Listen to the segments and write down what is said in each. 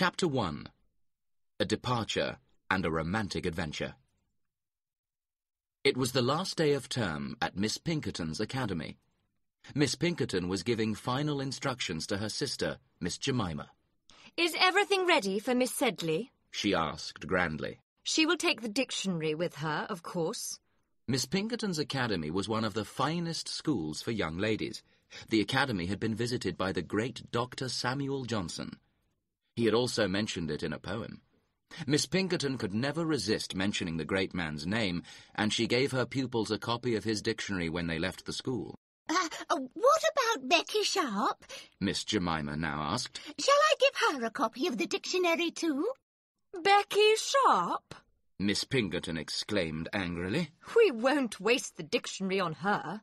Chapter 1 A Departure and a Romantic Adventure. It was the last day of term at Miss Pinkerton's academy. Miss Pinkerton was giving final instructions to her sister, Miss Jemima. Is everything ready for Miss Sedley? She asked grandly. She will take the dictionary with her, of course. Miss Pinkerton's academy was one of the finest schools for young ladies. The academy had been visited by the great Dr. Samuel Johnson. He had also mentioned it in a poem. Miss Pinkerton could never resist mentioning the great man's name, and she gave her pupils a copy of his dictionary when they left the school. Uh, uh, what about Becky Sharp? Miss Jemima now asked. Shall I give her a copy of the dictionary too? Becky Sharp? Miss Pinkerton exclaimed angrily. We won't waste the dictionary on her.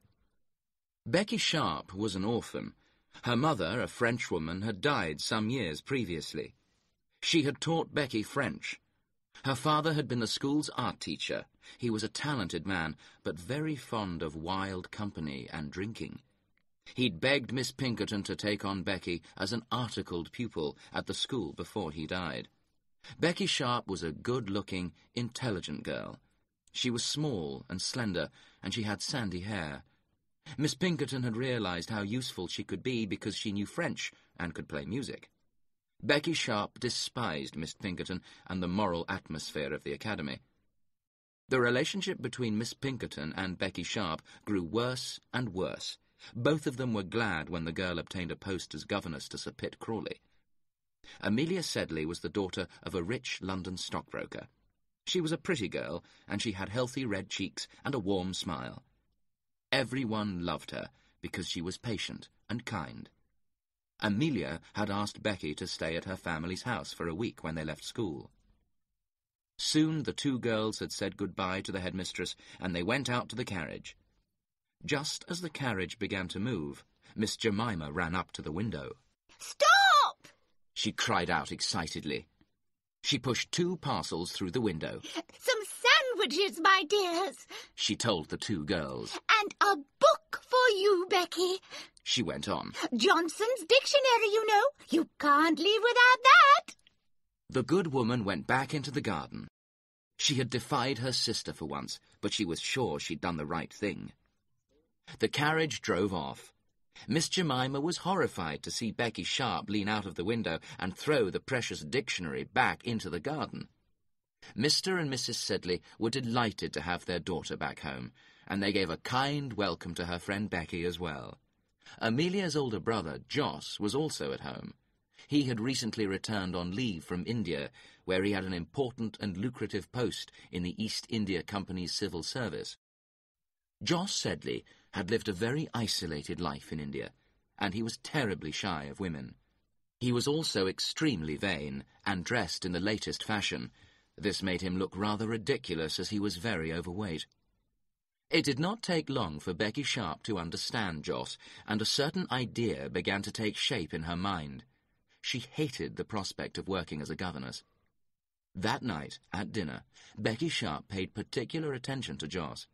Becky Sharp was an orphan. Her mother, a Frenchwoman, had died some years previously. She had taught Becky French. Her father had been the school's art teacher. He was a talented man, but very fond of wild company and drinking. He'd begged Miss Pinkerton to take on Becky as an articled pupil at the school before he died. Becky Sharp was a good-looking, intelligent girl. She was small and slender, and she had sandy hair. Miss Pinkerton had realized how useful she could be because she knew French and could play music. Becky Sharp despised Miss Pinkerton and the moral atmosphere of the academy. The relationship between Miss Pinkerton and Becky Sharp grew worse and worse. Both of them were glad when the girl obtained a post as governess to Sir Pitt Crawley. Amelia Sedley was the daughter of a rich London stockbroker. She was a pretty girl, and she had healthy red cheeks and a warm smile. Everyone loved her because she was patient and kind. Amelia had asked Becky to stay at her family's house for a week when they left school. Soon the two girls had said goodbye to the headmistress, and they went out to the carriage. Just as the carriage began to move, Miss Jemima ran up to the window. Stop! She cried out excitedly. She pushed two parcels through the window. Some sandwiches, my dears. She told the two girls. And a book for you, Becky. She went on. Johnson's dictionary, you know. You can't leave without that. The good woman went back into the garden. She had defied her sister for once, but she was sure she'd done the right thing. The carriage drove off. Miss Jemima was horrified to see Becky Sharp lean out of the window and throw the precious dictionary back into the garden. Mr. and Mrs. Sedley were delighted to have their daughter back home, and they gave a kind welcome to her friend Becky as well. Amelia's older brother, Jos, was also at home. He had recently returned on leave from India, where he had an important and lucrative post in the East India Company's civil service. Jos Sedley had lived a very isolated life in India, and he was terribly shy of women. He was also extremely vain, and dressed in the latest fashion. This made him look rather ridiculous, as he was very overweight. It did not take long for Becky Sharp to understand Jos, and a certain idea began to take shape in her mind. She hated the prospect of working as a governess. That night, at dinner, Becky Sharp paid particular attention to Jos.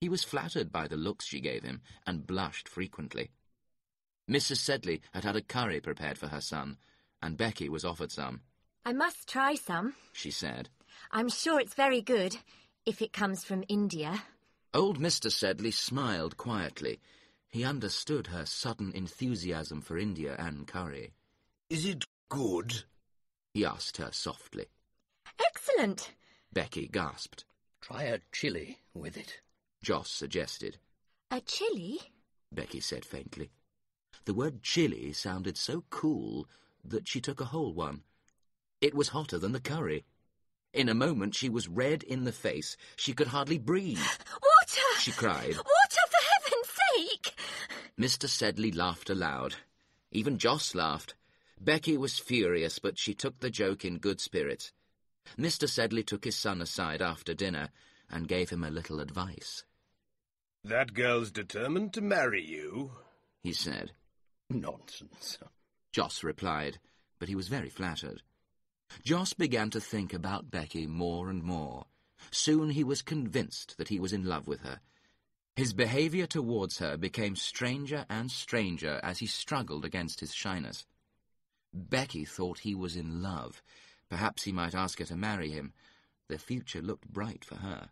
He was flattered by the looks she gave him, and blushed frequently. Mrs. Sedley had had a curry prepared for her son, and Becky was offered some. I must try some, she said. I'm sure it's very good, if it comes from India. Old Mr. Sedley smiled quietly. He understood her sudden enthusiasm for India and curry. Is it good? He asked her softly. Excellent, Becky gasped. Try a chili with it. Jos suggested. A chili? Becky said faintly. The word chili sounded so cool that she took a whole one. It was hotter than the curry. In a moment she was red in the face. She could hardly breathe. Oh, Water! She cried. Water, for heaven's sake! Mr. Sedley laughed aloud. Even Jos laughed. Becky was furious, but she took the joke in good spirits. Mr. Sedley took his son aside after dinner and gave him a little advice. That girl's determined to marry you, he said. Nonsense, Jos replied, but he was very flattered. Jos began to think about Becky more and more. Soon he was convinced that he was in love with her. His behaviour towards her became stranger and stranger as he struggled against his shyness. Becky thought he was in love. Perhaps he might ask her to marry him. The future looked bright for her.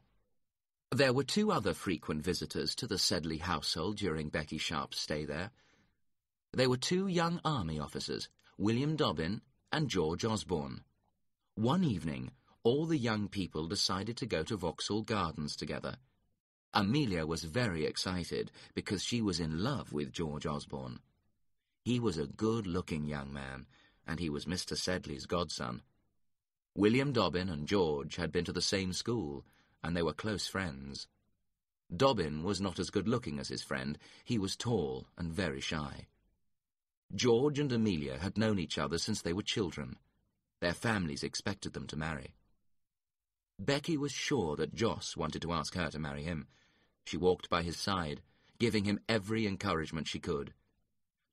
There were two other frequent visitors to the Sedley household during Becky Sharp's stay there. They were two young army officers, William Dobbin and George Osborne. One evening, all the young people decided to go to Vauxhall Gardens together. Amelia was very excited because she was in love with George Osborne. He was a good-looking young man, and he was Mr. Sedley's godson. William Dobbin and George had been to the same school, and they were close friends. Dobbin was not as good-looking as his friend. He was tall and very shy. George and Amelia had known each other since they were children. Their families expected them to marry. Becky was sure that Jos wanted to ask her to marry him. She walked by his side, giving him every encouragement she could.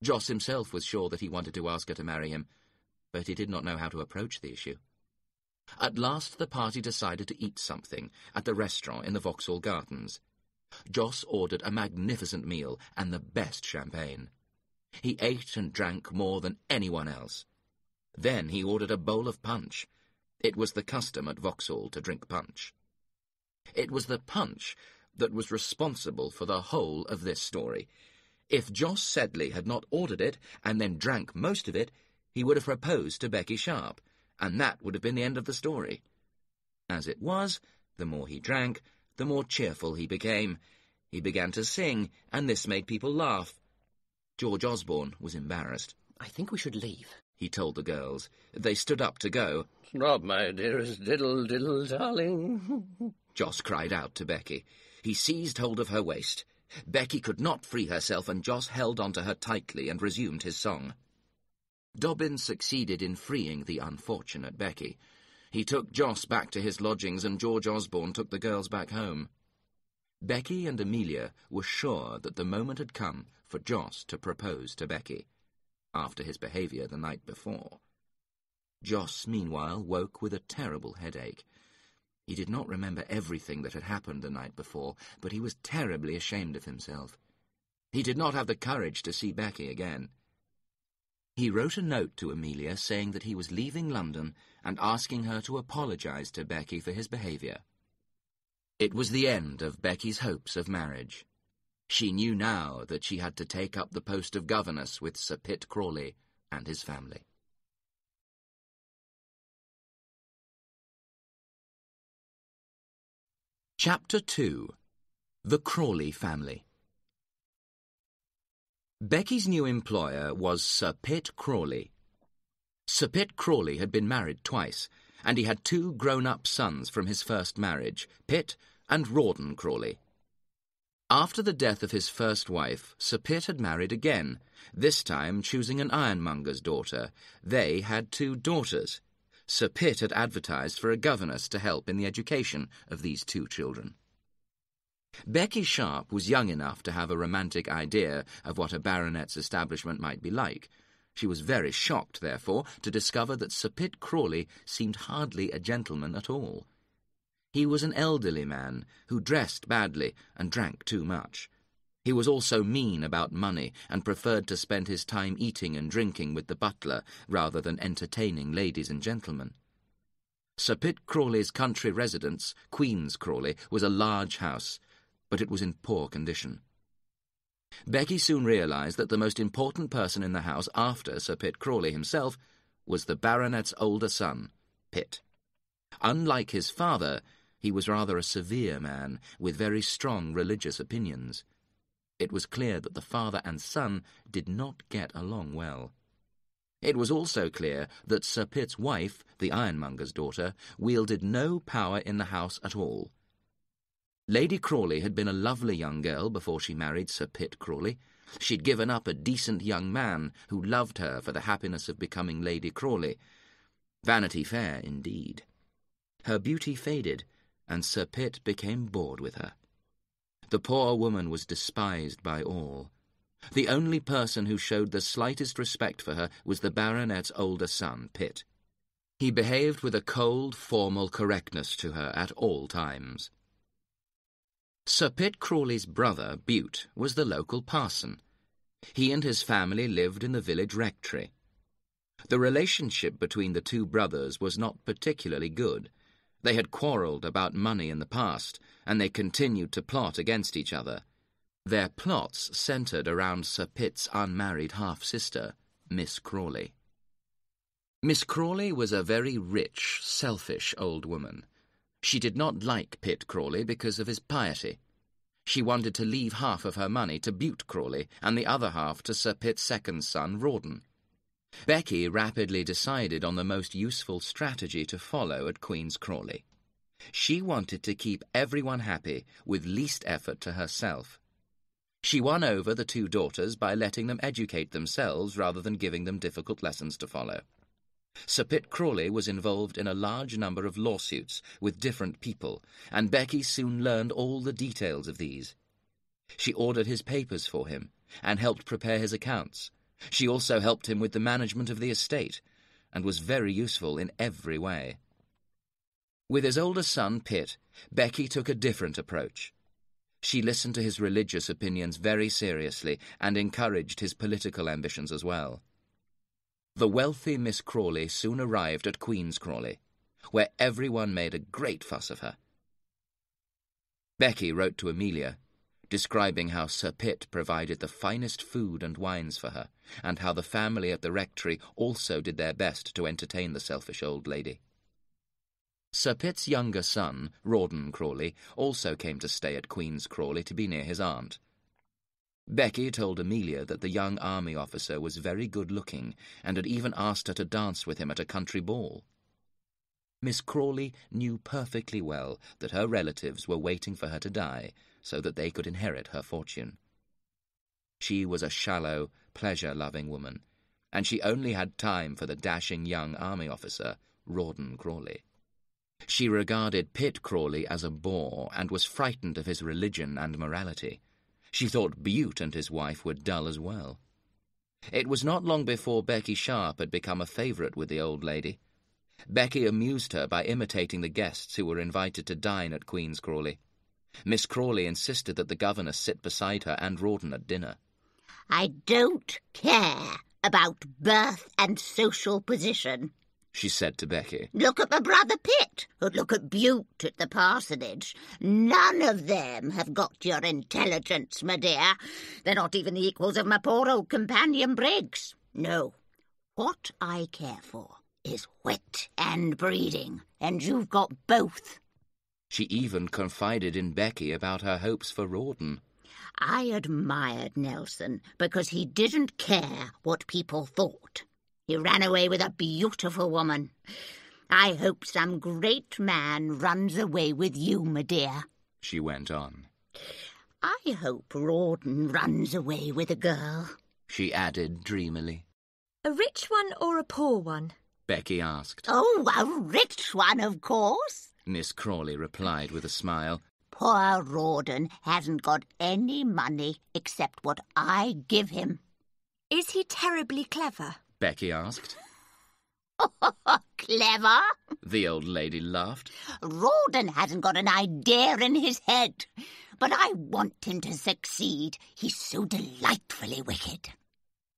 Jos himself was sure that he wanted to ask her to marry him, but he did not know how to approach the issue. At last the party decided to eat something at the restaurant in the Vauxhall Gardens. Jos ordered a magnificent meal and the best champagne. He ate and drank more than anyone else. Then he ordered a bowl of punch. It was the custom at Vauxhall to drink punch. It was the punch that was responsible for the whole of this story. If Jos Sedley had not ordered it and then drank most of it, he would have proposed to Becky Sharp, and that would have been the end of the story. As it was, the more he drank, the more cheerful he became. He began to sing, and this made people laugh. George Osborne was embarrassed. I think we should leave. He told the girls. They stood up to go. Stop, my dearest diddle diddle darling. Jos cried out to Becky. He seized hold of her waist. Becky could not free herself, and Jos held on to her tightly and resumed his song. Dobbin succeeded in freeing the unfortunate Becky. He took Jos back to his lodgings, and George Osborne took the girls back home. Becky and Amelia were sure that the moment had come for Jos to propose to Becky, after his behaviour the night before. Jos, meanwhile, woke with a terrible headache. He did not remember everything that had happened the night before, but he was terribly ashamed of himself. He did not have the courage to see Becky again. He wrote a note to Amelia saying that he was leaving London and asking her to apologize to Becky for his behaviour. It was the end of Becky's hopes of marriage. She knew now that she had to take up the post of governess with Sir Pitt Crawley and his family. Chapter 2 The Crawley Family Becky's new employer was Sir Pitt Crawley. Sir Pitt Crawley had been married twice, and he had two grown-up sons from his first marriage, Pitt and Rawdon Crawley. After the death of his first wife, Sir Pitt had married again, this time choosing an ironmonger's daughter. They had two daughters. Sir Pitt had advertised for a governess to help in the education of these two children. Becky Sharp was young enough to have a romantic idea of what a baronet's establishment might be like. She was very shocked, therefore, to discover that Sir Pitt Crawley seemed hardly a gentleman at all. He was an elderly man who dressed badly and drank too much. He was also mean about money and preferred to spend his time eating and drinking with the butler rather than entertaining ladies and gentlemen. Sir Pitt Crawley's country residence, Queen's Crawley, was a large house, but it was in poor condition. Becky soon realized that the most important person in the house after Sir Pitt Crawley himself was the baronet's older son, Pitt. Unlike his father, he was rather a severe man with very strong religious opinions. It was clear that the father and son did not get along well. It was also clear that Sir Pitt's wife, the ironmonger's daughter, wielded no power in the house at all. Lady Crawley had been a lovely young girl before she married Sir Pitt Crawley. She'd given up a decent young man who loved her for the happiness of becoming Lady Crawley. Vanity Fair, indeed. Her beauty faded, and Sir Pitt became bored with her. The poor woman was despised by all. The only person who showed the slightest respect for her was the baronet's older son, Pitt. He behaved with a cold, formal correctness to her at all times. Sir Pitt Crawley's brother, Bute, was the local parson. He and his family lived in the village rectory. The relationship between the two brothers was not particularly good. They had quarrelled about money in the past, and they continued to plot against each other. Their plots centred around Sir Pitt's unmarried half-sister, Miss Crawley. Miss Crawley was a very rich, selfish old woman. She did not like Pitt Crawley because of his piety. She wanted to leave half of her money to Bute Crawley and the other half to Sir Pitt's second son, Rawdon. Becky rapidly decided on the most useful strategy to follow at Queen's Crawley. She wanted to keep everyone happy with least effort to herself. She won over the two daughters by letting them educate themselves rather than giving them difficult lessons to follow. Sir Pitt Crawley was involved in a large number of lawsuits with different people, and Becky soon learned all the details of these. She ordered his papers for him and helped prepare his accounts. She also helped him with the management of the estate and was very useful in every way. With his older son, Pitt, Becky took a different approach. She listened to his religious opinions very seriously and encouraged his political ambitions as well. The wealthy Miss Crawley soon arrived at Queen's Crawley, where everyone made a great fuss of her. Becky wrote to Amelia, describing how Sir Pitt provided the finest food and wines for her, and how the family at the rectory also did their best to entertain the selfish old lady. Sir Pitt's younger son, Rawdon Crawley, also came to stay at Queen's Crawley to be near his aunt. Becky told Amelia that the young army officer was very good-looking and had even asked her to dance with him at a country ball. Miss Crawley knew perfectly well that her relatives were waiting for her to die so that they could inherit her fortune. She was a shallow, pleasure-loving woman, and she only had time for the dashing young army officer, Rawdon Crawley. She regarded Pitt Crawley as a bore and was frightened of his religion and morality. She thought Bute and his wife were dull as well. It was not long before Becky Sharp had become a favourite with the old lady. Becky amused her by imitating the guests who were invited to dine at Queen's Crawley. Miss Crawley insisted that the governess sit beside her and Rawdon at dinner. I don't care about birth and social position, she said to Becky. Look at my brother Pitt, or look at Bute at the parsonage. None of them have got your intelligence, my dear. They're not even the equals of my poor old companion Briggs. No, what I care for is wit and breeding, and you've got both. She even confided in Becky about her hopes for Rawdon. I admired Nelson because he didn't care what people thought. He ran away with a beautiful woman. I hope some great man runs away with you, my dear, she went on. I hope Rawdon runs away with a girl, she added dreamily. A rich one or a poor one? Becky asked. Oh, a rich one, of course, Miss Crawley replied with a smile. Poor Rawdon hasn't got any money except what I give him. Is he terribly clever? Becky asked. Clever? The old lady laughed. Rawdon hasn't got an idea in his head, but I want him to succeed. He's so delightfully wicked.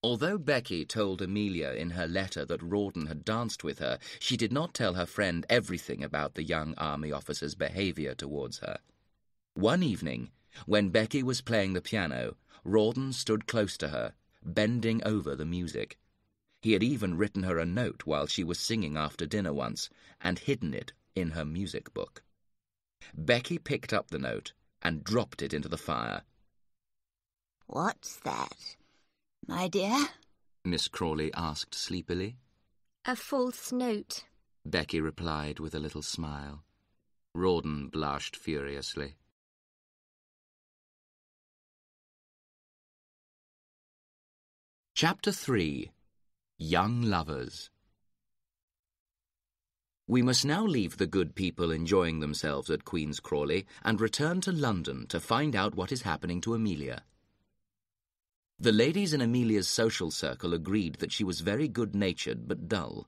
Although Becky told Amelia in her letter that Rawdon had danced with her, she did not tell her friend everything about the young army officer's behaviour towards her. One evening, when Becky was playing the piano, Rawdon stood close to her, bending over the music. He had even written her a note while she was singing after dinner once, and hidden it in her music book. Becky picked up the note and dropped it into the fire. What's that, my dear? Miss Crawley asked sleepily. A false note, Becky replied with a little smile. Rawdon blushed furiously. Chapter 3 Young Lovers We must now leave the good people enjoying themselves at Queen's Crawley and return to London to find out what is happening to Amelia. The ladies in Amelia's social circle agreed that she was very good-natured but dull.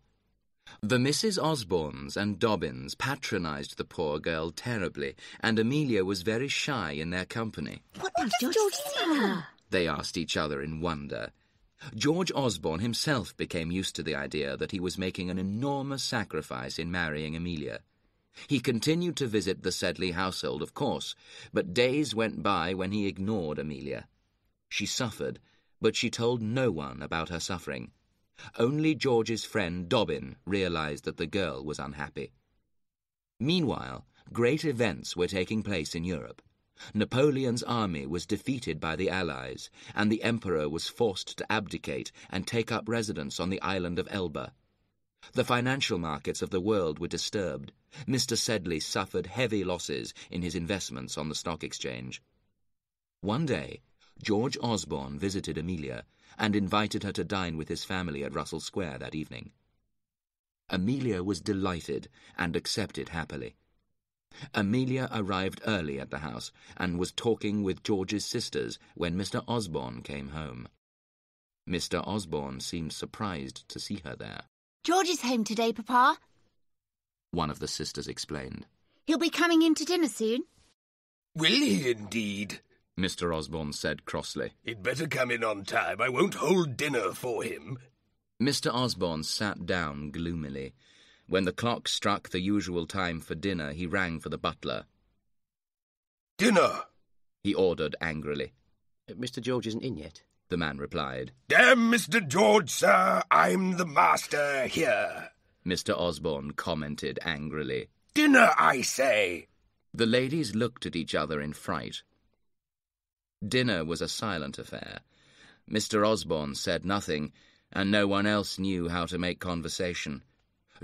The Misses Osbornes and Dobbins patronized the poor girl terribly, and Amelia was very shy in their company. What does Georgina? They asked each other in wonder. George Osborne himself became used to the idea that he was making an enormous sacrifice in marrying Amelia. He continued to visit the Sedley household, of course, but days went by when he ignored Amelia. She suffered, but she told no one about her suffering. Only George's friend Dobbin realized that the girl was unhappy. Meanwhile, great events were taking place in Europe. Napoleon's army was defeated by the Allies, and the Emperor was forced to abdicate and take up residence on the island of Elba. The financial markets of the world were disturbed. Mr. Sedley suffered heavy losses in his investments on the stock exchange. One day, George Osborne visited Amelia and invited her to dine with his family at Russell Square that evening. Amelia was delighted and accepted happily. Amelia arrived early at the house and was talking with George's sisters when Mr. Osborne came home. Mr. Osborne seemed surprised to see her there. George is home today, Papa. One of the sisters explained. He'll be coming in to dinner soon. Will he indeed? Mr. Osborne said crossly. He'd better come in on time. I won't hold dinner for him. Mr. Osborne sat down gloomily. When the clock struck the usual time for dinner, he rang for the butler. Dinner! He ordered angrily. Uh, Mr. George isn't in yet. The man replied. Damn Mr. George, sir! I'm the master here. Mr. Osborne commented angrily. Dinner, I say! The ladies looked at each other in fright. Dinner was a silent affair. Mr. Osborne said nothing, and no one else knew how to make conversation.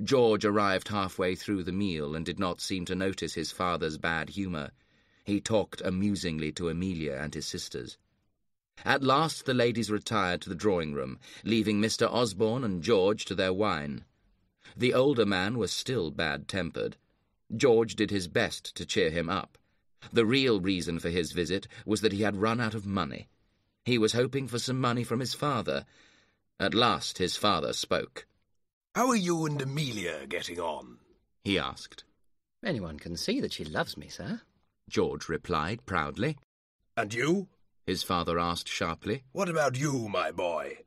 George arrived halfway through the meal and did not seem to notice his father's bad humour. He talked amusingly to Amelia and his sisters. At last the ladies retired to the drawing room, leaving Mr. Osborne and George to their wine. The older man was still bad-tempered. George did his best to cheer him up. The real reason for his visit was that he had run out of money. He was hoping for some money from his father. At last his father spoke. How are you and Amelia getting on? He asked. Anyone can see that she loves me, sir. George replied proudly. And you? His father asked sharply. What about you, my boy?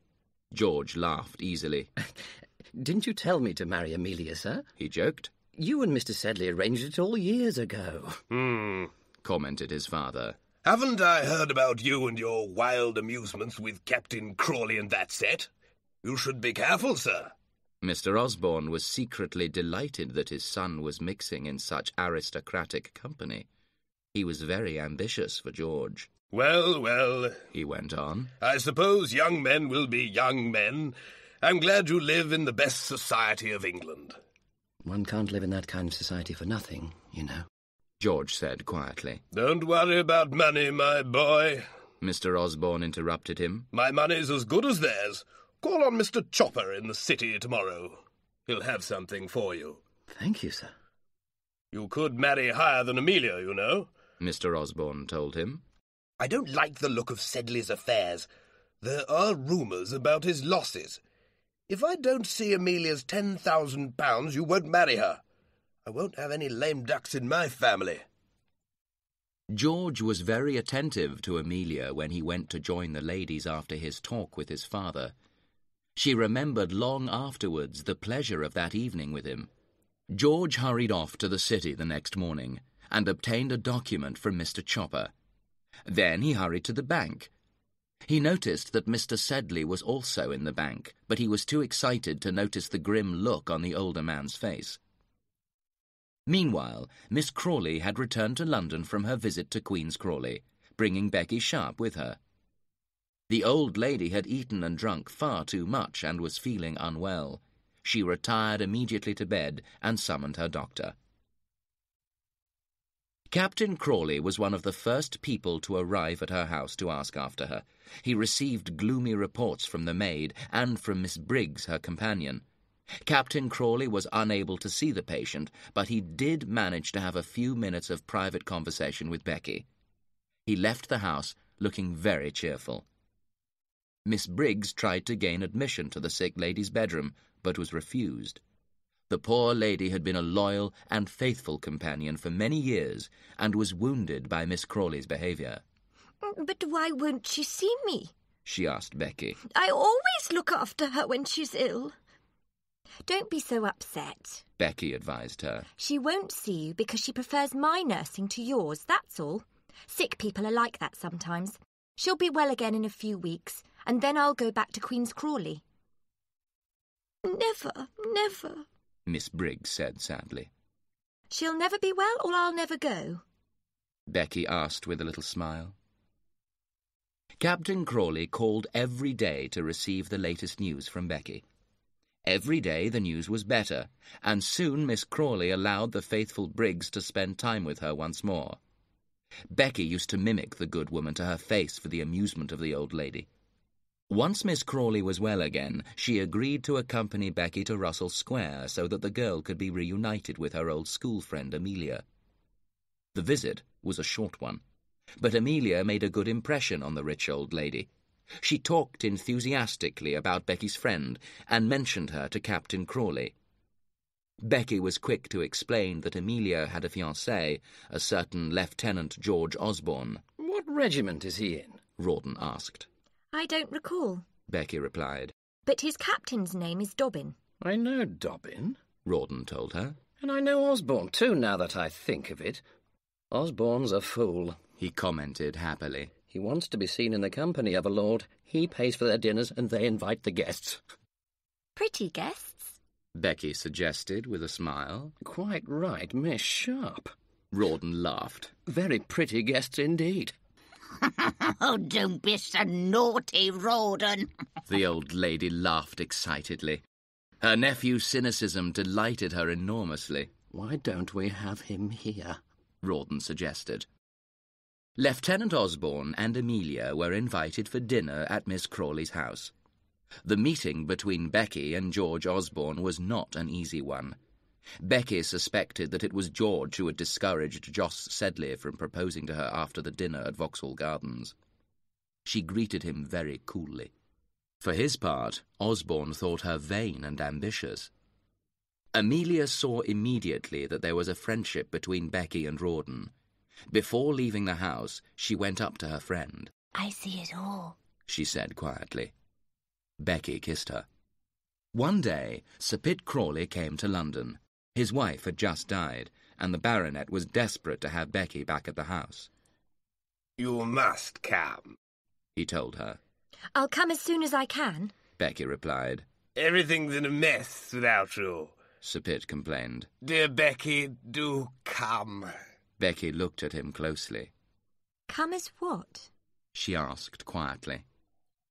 George laughed easily. Didn't you tell me to marry Amelia, sir? He joked. You and Mr. Sedley arranged it all years ago. Hmm, commented his father. Haven't I heard about you and your wild amusements with Captain Crawley and that set? You should be careful, sir. Mr. Osborne was secretly delighted that his son was mixing in such aristocratic company. He was very ambitious for George. Well, well, he went on. I suppose young men will be young men. I'm glad you live in the best society of England. One can't live in that kind of society for nothing, you know. George said quietly. Don't worry about money, my boy. Mr. Osborne interrupted him. My money's as good as theirs. Call on Mr. Chopper in the city tomorrow. He'll have something for you. Thank you, sir. You could marry higher than Amelia, you know. Mr. Osborne told him. I don't like the look of Sedley's affairs. There are rumours about his losses. If I don't see Amelia's ten thousand pounds, you won't marry her. I won't have any lame ducks in my family. George was very attentive to Amelia when he went to join the ladies after his talk with his father. She remembered long afterwards the pleasure of that evening with him. George hurried off to the city the next morning and obtained a document from Mr. Chopper. Then he hurried to the bank. He noticed that Mr. Sedley was also in the bank, but he was too excited to notice the grim look on the older man's face. Meanwhile, Miss Crawley had returned to London from her visit to Queen's Crawley, bringing Becky Sharp with her. The old lady had eaten and drunk far too much and was feeling unwell. She retired immediately to bed and summoned her doctor. Captain Crawley was one of the first people to arrive at her house to ask after her. He received gloomy reports from the maid and from Miss Briggs, her companion. Captain Crawley was unable to see the patient, but he did manage to have a few minutes of private conversation with Becky. He left the house looking very cheerful. Miss Briggs tried to gain admission to the sick lady's bedroom, but was refused. The poor lady had been a loyal and faithful companion for many years, and was wounded by Miss Crawley's behaviour. Mm, but why won't she see me? she asked Becky. I always look after her when she's ill. Don't be so upset. Becky advised her. She won't see you because she prefers my nursing to yours, that's all. Sick people are like that sometimes. She'll be well again in a few weeks, and then I'll go back to Queen's Crawley. Never, never. Miss Briggs said sadly. She'll never be well, or I'll never go. Becky asked with a little smile. Captain Crawley called every day to receive the latest news from Becky. Every day the news was better, and soon Miss Crawley allowed the faithful Briggs to spend time with her once more. Becky used to mimic the good woman to her face for the amusement of the old lady. Once Miss Crawley was well again, she agreed to accompany Becky to Russell Square so that the girl could be reunited with her old school friend Amelia. The visit was a short one, but Amelia made a good impression on the rich old lady. She talked enthusiastically about Becky's friend and mentioned her to Captain Crawley. Becky was quick to explain that Amelia had a fiancé, a certain Lieutenant George Osborne. What regiment is he in? Rawdon asked. I don't recall. Becky replied. But his captain's name is Dobbin. I know Dobbin. Rawdon told her. And I know Osborne, too, now that I think of it. Osborne's a fool. He commented happily. He wants to be seen in the company of a lord. He pays for their dinners and they invite the guests. Pretty guests? Becky suggested with a smile. Quite right, Miss Sharp. Rawdon laughed. Very pretty guests indeed. oh, don't be so naughty, Rawdon. the old lady laughed excitedly. Her nephew's cynicism delighted her enormously. Why don't we have him here? Rawdon suggested. Lieutenant Osborne and Amelia were invited for dinner at Miss Crawley's house. The meeting between Becky and George Osborne was not an easy one. Becky suspected that it was George who had discouraged Jos Sedley from proposing to her after the dinner at Vauxhall Gardens. She greeted him very coolly. For his part, Osborne thought her vain and ambitious. Amelia saw immediately that there was a friendship between Becky and Rawdon. Before leaving the house, she went up to her friend. I see it all, she said quietly. Becky kissed her. One day, Sir Pitt Crawley came to London. His wife had just died, and the baronet was desperate to have Becky back at the house. You must come, he told her. I'll come as soon as I can, Becky replied. Everything's in a mess without you, Sir Pitt complained. Dear Becky, do come. Becky looked at him closely. Come as what? she asked quietly.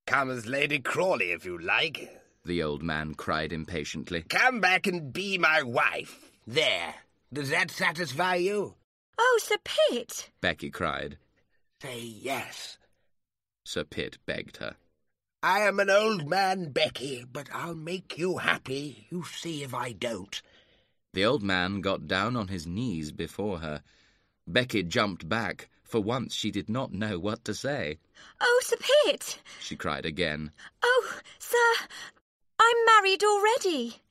Come as Lady Crawley, if you like, the old man cried impatiently. Come back and be my wife. There. Does that satisfy you? Oh, Sir Pitt! Becky cried. Say yes. Sir Pitt begged her. I am an old man, Becky, but I'll make you happy. You see if I don't. The old man got down on his knees before her. Becky jumped back. For once she did not know what to say. Oh, Sir Pitt! she cried again. Oh, sir, I'm married already.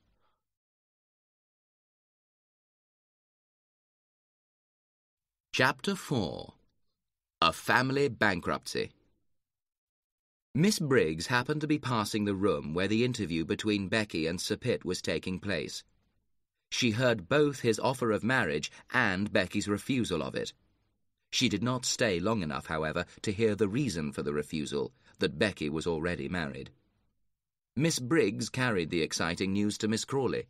Chapter 4 A Family Bankruptcy Miss Briggs happened to be passing the room where the interview between Becky and Sir Pitt was taking place. She heard both his offer of marriage and Becky's refusal of it. She did not stay long enough, however, to hear the reason for the refusal, that Becky was already married. Miss Briggs carried the exciting news to Miss Crawley.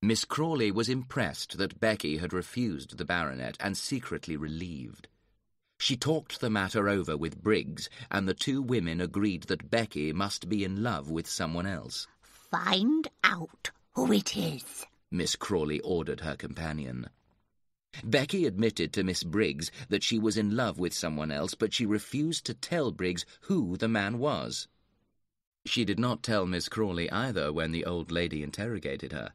Miss Crawley was impressed that Becky had refused the baronet and secretly relieved. She talked the matter over with Briggs, and the two women agreed that Becky must be in love with someone else. Find out who it is, Miss Crawley ordered her companion. Becky admitted to Miss Briggs that she was in love with someone else, but she refused to tell Briggs who the man was. She did not tell Miss Crawley either when the old lady interrogated her.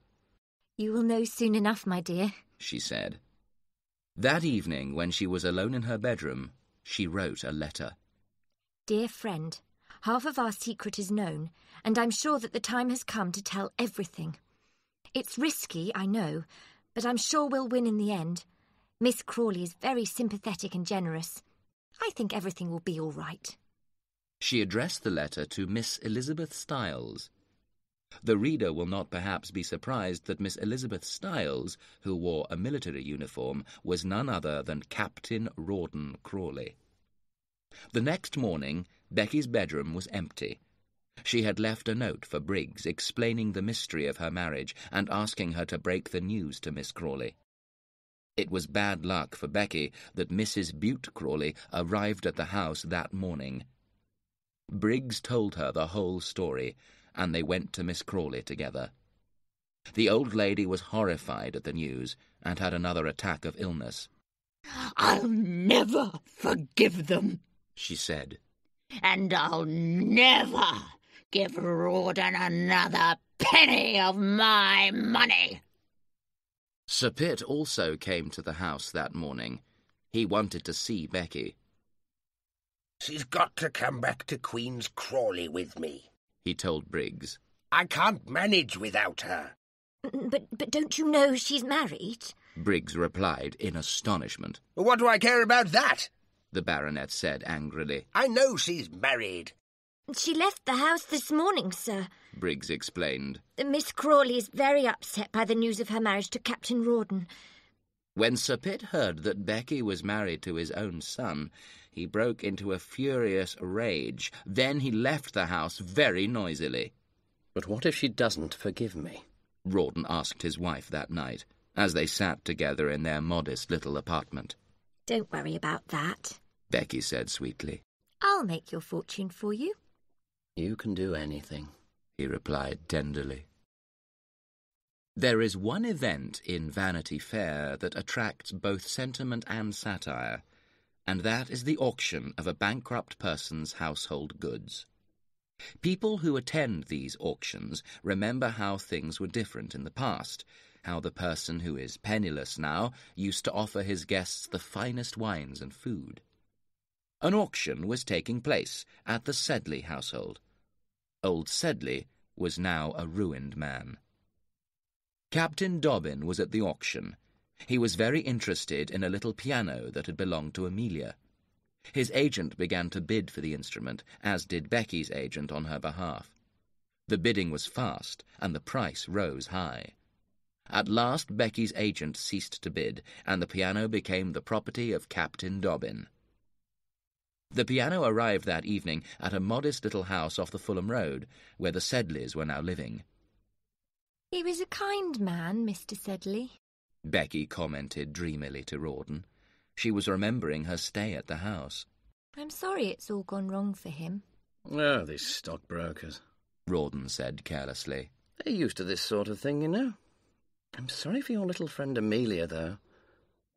You will know soon enough, my dear, she said. That evening, when she was alone in her bedroom, she wrote a letter. Dear friend, half of our secret is known, and I'm sure that the time has come to tell everything. It's risky, I know, but I'm sure we'll win in the end. Miss Crawley is very sympathetic and generous. I think everything will be all right. She addressed the letter to Miss Elizabeth Stiles. The reader will not perhaps be surprised that Miss Elizabeth Stiles, who wore a military uniform, was none other than Captain Rawdon Crawley. The next morning, Becky's bedroom was empty. She had left a note for Briggs explaining the mystery of her marriage and asking her to break the news to Miss Crawley. It was bad luck for Becky that Mrs. Bute Crawley arrived at the house that morning. Briggs told her the whole story, and they went to Miss Crawley together. The old lady was horrified at the news and had another attack of illness. I'll never forgive them, she said. And I'll never give Rawdon another penny of my money. Sir Pitt also came to the house that morning. He wanted to see Becky. She's got to come back to Queen's Crawley with me, he told Briggs. I can't manage without her. But, but don't you know she's married? Briggs replied in astonishment. What do I care about that? The baronet said angrily. I know she's married. She left the house this morning, sir. Briggs explained. Miss Crawley is very upset by the news of her marriage to Captain Rawdon. When Sir Pitt heard that Becky was married to his own son, he broke into a furious rage. Then he left the house very noisily. But what if she doesn't forgive me? Rawdon asked his wife that night, as they sat together in their modest little apartment. Don't worry about that, Becky said sweetly. I'll make your fortune for you. You can do anything, he replied tenderly. There is one event in Vanity Fair that attracts both sentiment and satire, and that is the auction of a bankrupt person's household goods. People who attend these auctions remember how things were different in the past, how the person who is penniless now used to offer his guests the finest wines and food. An auction was taking place at the Sedley household. Old Sedley was now a ruined man. Captain Dobbin was at the auction. He was very interested in a little piano that had belonged to Amelia. His agent began to bid for the instrument, as did Becky's agent on her behalf. The bidding was fast, and the price rose high. At last Becky's agent ceased to bid, and the piano became the property of Captain Dobbin. The piano arrived that evening at a modest little house off the Fulham Road, where the Sedleys were now living. He was a kind man, Mr. Sedley, Becky commented dreamily to Rawdon. She was remembering her stay at the house. I'm sorry it's all gone wrong for him. Oh, these stockbrokers, Rawdon said carelessly. They're used to this sort of thing, you know. I'm sorry for your little friend Amelia, though.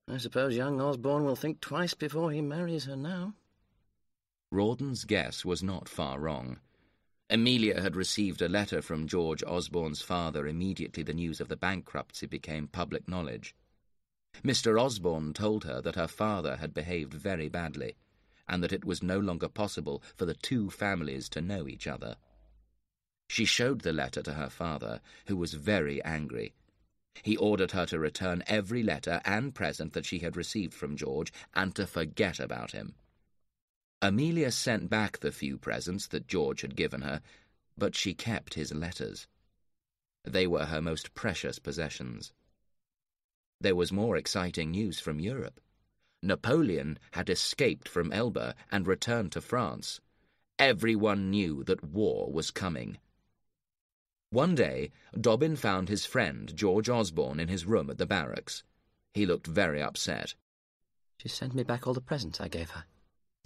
I suppose young Osborne will think twice before he marries her now. Rawdon's guess was not far wrong. Amelia had received a letter from George Osborne's father immediately the news of the bankruptcy became public knowledge. Mr. Osborne told her that her father had behaved very badly, and that it was no longer possible for the two families to know each other. She showed the letter to her father, who was very angry. He ordered her to return every letter and present that she had received from George, and to forget about him. Amelia sent back the few presents that George had given her, but she kept his letters. They were her most precious possessions. There was more exciting news from Europe. Napoleon had escaped from Elba and returned to France. Everyone knew that war was coming. One day, Dobbin found his friend, George Osborne, in his room at the barracks. He looked very upset. She sent me back all the presents I gave her.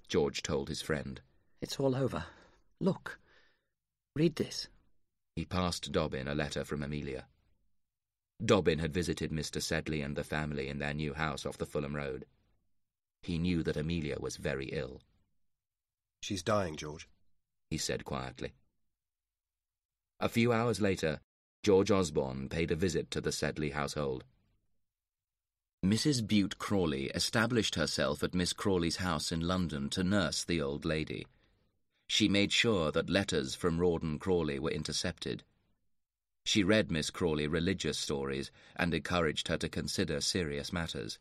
George told his friend. It's all over. Look. Read this. He passed Dobbin a letter from Amelia. Dobbin had visited Mr. Sedley and the family in their new house off the Fulham Road. He knew that Amelia was very ill. She's dying, George, he said quietly. A few hours later, George Osborne paid a visit to the Sedley household. Mrs. Bute Crawley established herself at Miss Crawley's house in London to nurse the old lady. She made sure that letters from Rawdon Crawley were intercepted. She read Miss Crawley religious stories and encouraged her to consider serious matters.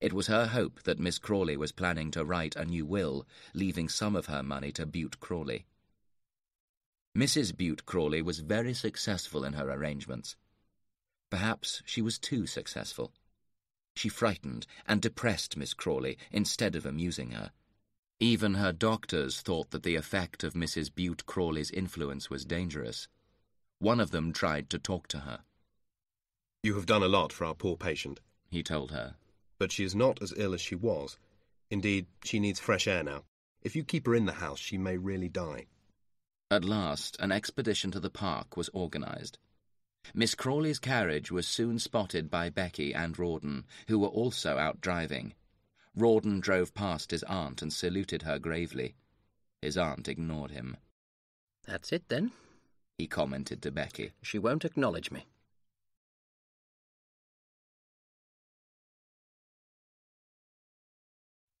It was her hope that Miss Crawley was planning to write a new will, leaving some of her money to Bute Crawley. Mrs. Bute Crawley was very successful in her arrangements. Perhaps she was too successful. She frightened and depressed Miss Crawley instead of amusing her. Even her doctors thought that the effect of Mrs. Bute Crawley's influence was dangerous. One of them tried to talk to her. You have done a lot for our poor patient, he told her. But she is not as ill as she was. Indeed, she needs fresh air now. If you keep her in the house, she may really die. At last, an expedition to the park was organised. Miss Crawley's carriage was soon spotted by Becky and Rawdon, who were also out driving. Rawdon drove past his aunt and saluted her gravely. His aunt ignored him. That's it, then, he commented to Becky. She won't acknowledge me.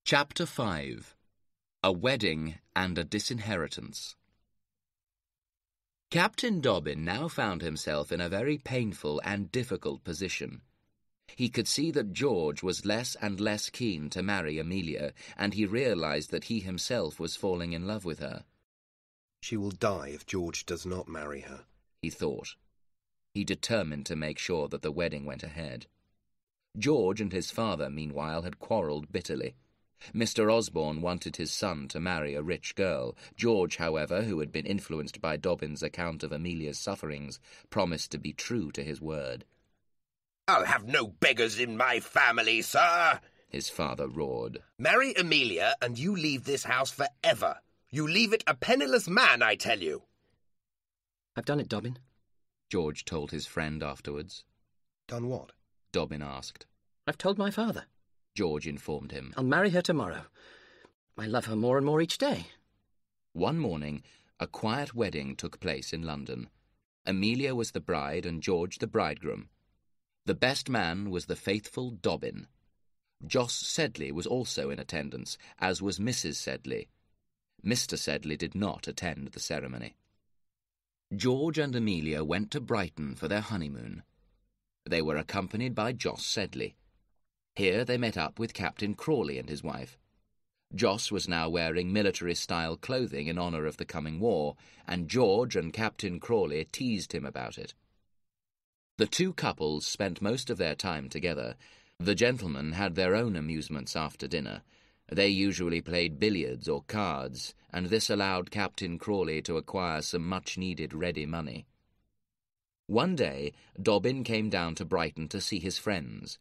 Chapter 5 A Wedding and a Disinheritance Captain Dobbin now found himself in a very painful and difficult position. He could see that George was less and less keen to marry Amelia, and he realized that he himself was falling in love with her. She will die if George does not marry her, he thought. He determined to make sure that the wedding went ahead. George and his father, meanwhile, had quarrelled bitterly. Mr. Osborne wanted his son to marry a rich girl. George, however, who had been influenced by Dobbin's account of Amelia's sufferings, promised to be true to his word. I'll have no beggars in my family, sir, his father roared. Marry Amelia, and you leave this house for ever. You leave it a penniless man, I tell you. I've done it, Dobbin, George told his friend afterwards. Done what? Dobbin asked. I've told my father. George informed him. I'll marry her tomorrow. I love her more and more each day. One morning, a quiet wedding took place in London. Amelia was the bride and George the bridegroom. The best man was the faithful Dobbin. Jos Sedley was also in attendance, as was Mrs. Sedley. Mr. Sedley did not attend the ceremony. George and Amelia went to Brighton for their honeymoon. They were accompanied by Jos Sedley. Here they met up with Captain Crawley and his wife. Jos was now wearing military-style clothing in honour of the coming war, and George and Captain Crawley teased him about it. The two couples spent most of their time together. The gentlemen had their own amusements after dinner. They usually played billiards or cards, and this allowed Captain Crawley to acquire some much-needed ready money. One day, Dobbin came down to Brighton to see his friends.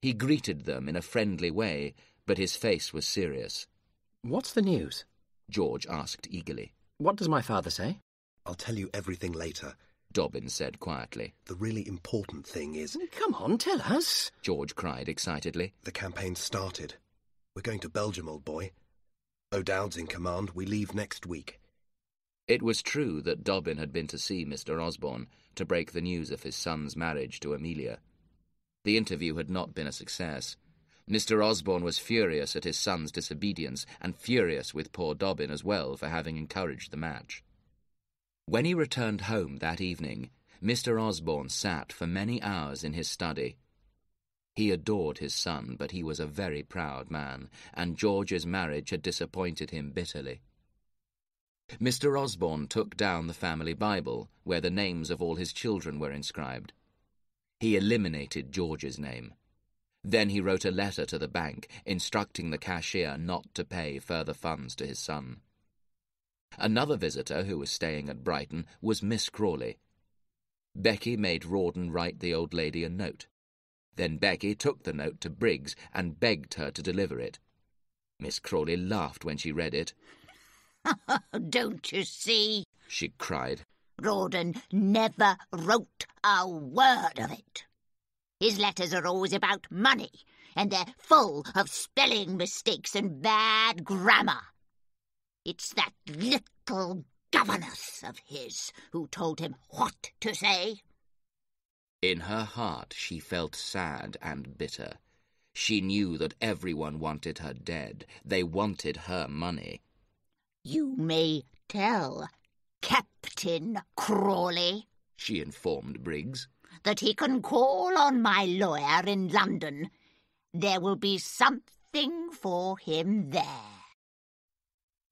He greeted them in a friendly way, but his face was serious. What's the news? George asked eagerly. What does my father say? I'll tell you everything later, Dobbin said quietly. The really important thing is... Come on, tell us, George cried excitedly. The campaign started. We're going to Belgium, old boy. O'Dowd's in command. We leave next week. It was true that Dobbin had been to see Mr. Osborne to break the news of his son's marriage to Amelia. The interview had not been a success. Mr. Osborne was furious at his son's disobedience, and furious with poor Dobbin as well for having encouraged the match. When he returned home that evening, Mr. Osborne sat for many hours in his study. He adored his son, but he was a very proud man, and George's marriage had disappointed him bitterly. Mr. Osborne took down the family Bible, where the names of all his children were inscribed. He eliminated George's name. Then he wrote a letter to the bank instructing the cashier not to pay further funds to his son. Another visitor who was staying at Brighton was Miss Crawley. Becky made Rawdon write the old lady a note. Then Becky took the note to Briggs and begged her to deliver it. Miss Crawley laughed when she read it. Don't you see? she cried. Rawdon never wrote a word of it. His letters are always about money, and they're full of spelling mistakes and bad grammar. It's that little governess of his who told him what to say. In her heart she felt sad and bitter. She knew that everyone wanted her dead. They wanted her money. You may tell Captain Crawley, she informed Briggs, that he can call on my lawyer in London There will be something for him there.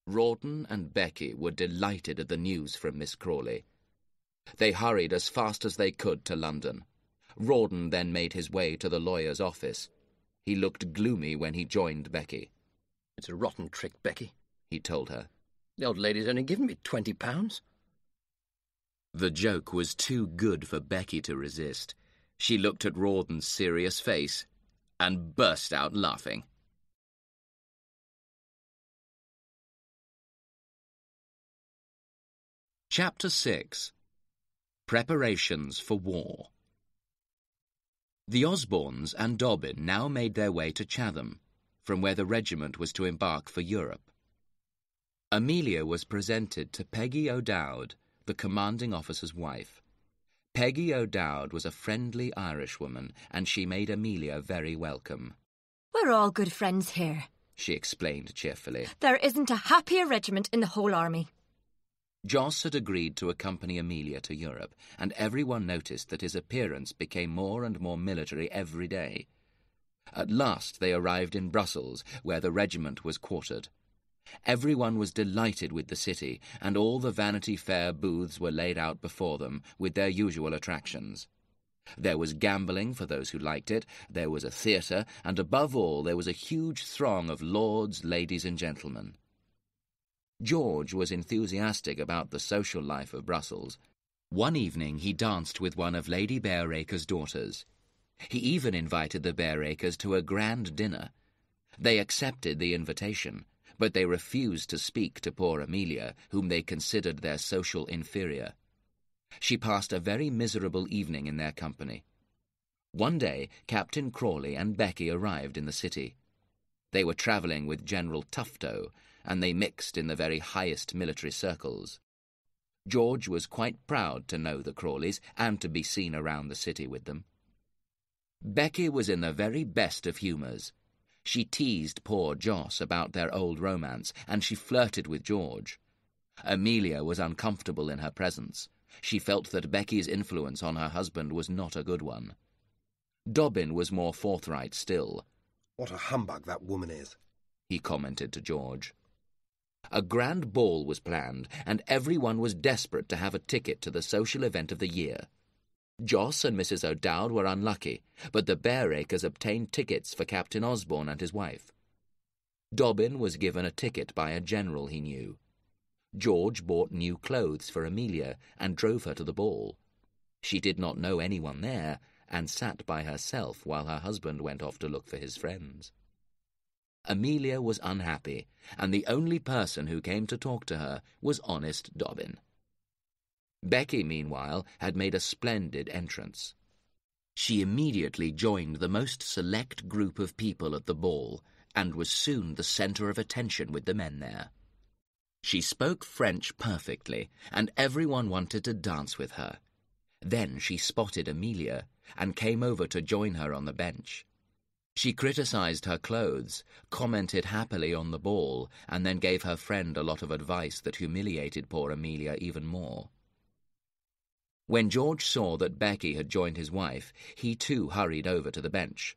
Rawdon and Becky were delighted at the news from Miss Crawley. They hurried as fast as they could to London. Rawdon then made his way to the lawyer's office. He looked gloomy when he joined Becky. It's a rotten trick, Becky, he told her. The old lady's only given me twenty pounds. The joke was too good for Becky to resist. She looked at Rawdon's serious face and burst out laughing. Chapter 6 Preparations for War The Osbornes and Dobbin now made their way to Chatham, from where the regiment was to embark for Europe. Amelia was presented to Peggy O'Dowd, the commanding officer's wife. Peggy O'Dowd was a friendly Irishwoman, and she made Amelia very welcome. We're all good friends here, she explained cheerfully. There isn't a happier regiment in the whole army. Jos had agreed to accompany Amelia to Europe, and everyone noticed that his appearance became more and more military every day. At last they arrived in Brussels, where the regiment was quartered. Everyone was delighted with the city, and all the Vanity Fair booths were laid out before them, with their usual attractions. There was gambling for those who liked it, there was a theatre, and above all there was a huge throng of lords, ladies, and gentlemen. George was enthusiastic about the social life of Brussels. One evening he danced with one of Lady Bareacres' daughters. He even invited the Bareacres to a grand dinner. They accepted the invitation, but they refused to speak to poor Amelia, whom they considered their social inferior. She passed a very miserable evening in their company. One day, Captain Crawley and Becky arrived in the city. They were travelling with General Tufto, and they mixed in the very highest military circles. George was quite proud to know the Crawleys and to be seen around the city with them. Becky was in the very best of humours. She teased poor Jos about their old romance, and she flirted with George. Amelia was uncomfortable in her presence. She felt that Becky's influence on her husband was not a good one. Dobbin was more forthright still. What a humbug that woman is, he commented to George. A grand ball was planned, and everyone was desperate to have a ticket to the social event of the year. Jos and Mrs. O'Dowd were unlucky, but the Bareacres obtained tickets for Captain Osborne and his wife. Dobbin was given a ticket by a general he knew. George bought new clothes for Amelia and drove her to the ball. She did not know anyone there, and sat by herself while her husband went off to look for his friends. Amelia was unhappy, and the only person who came to talk to her was honest Dobbin. Becky, meanwhile, had made a splendid entrance. She immediately joined the most select group of people at the ball, and was soon the centre of attention with the men there. She spoke French perfectly, and everyone wanted to dance with her. Then she spotted Amelia, and came over to join her on the bench. She criticized her clothes, commented happily on the ball, and then gave her friend a lot of advice that humiliated poor Amelia even more. When George saw that Becky had joined his wife, he too hurried over to the bench.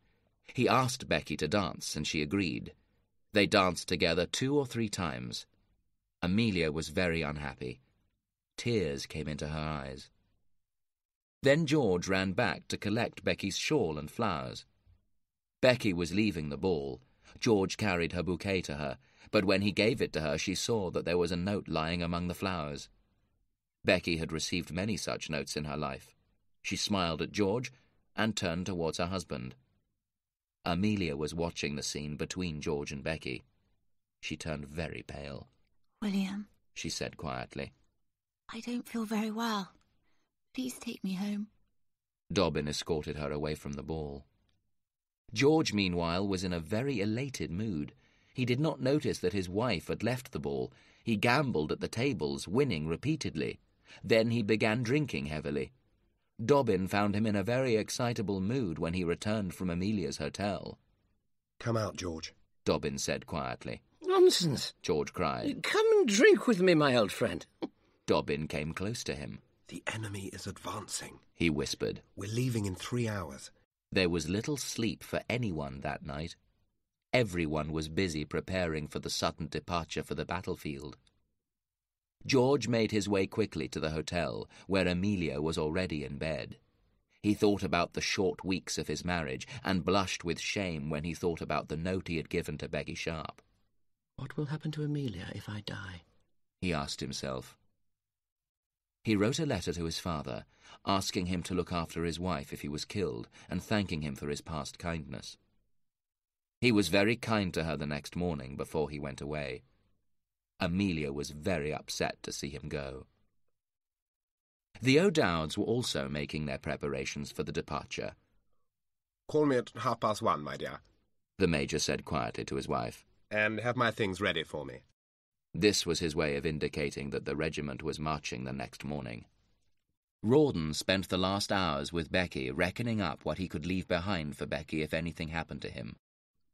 He asked Becky to dance, and she agreed. They danced together two or three times. Amelia was very unhappy. Tears came into her eyes. Then George ran back to collect Becky's shawl and flowers. Becky was leaving the ball. George carried her bouquet to her, but when he gave it to her, she saw that there was a note lying among the flowers. Becky had received many such notes in her life. She smiled at George and turned towards her husband. Amelia was watching the scene between George and Becky. She turned very pale. William, she said quietly. I don't feel very well. Please take me home. Dobbin escorted her away from the ball. George, meanwhile, was in a very elated mood. He did not notice that his wife had left the ball. He gambled at the tables, winning repeatedly. Then he began drinking heavily. Dobbin found him in a very excitable mood when he returned from Amelia's hotel. Come out, George, Dobbin said quietly. Nonsense, George cried. Come and drink with me, my old friend. Dobbin came close to him. The enemy is advancing, he whispered. We're leaving in three hours. There was little sleep for anyone that night. Everyone was busy preparing for the sudden departure for the battlefield. George made his way quickly to the hotel, where Amelia was already in bed. He thought about the short weeks of his marriage and blushed with shame when he thought about the note he had given to Becky Sharp. What will happen to Amelia if I die? He asked himself. He wrote a letter to his father, asking him to look after his wife if he was killed and thanking him for his past kindness. He was very kind to her the next morning before he went away. Amelia was very upset to see him go. The O'Dowds were also making their preparations for the departure. Call me at half past one, my dear, the Major said quietly to his wife. And have my things ready for me. This was his way of indicating that the regiment was marching the next morning. Rawdon spent the last hours with Becky reckoning up what he could leave behind for Becky if anything happened to him.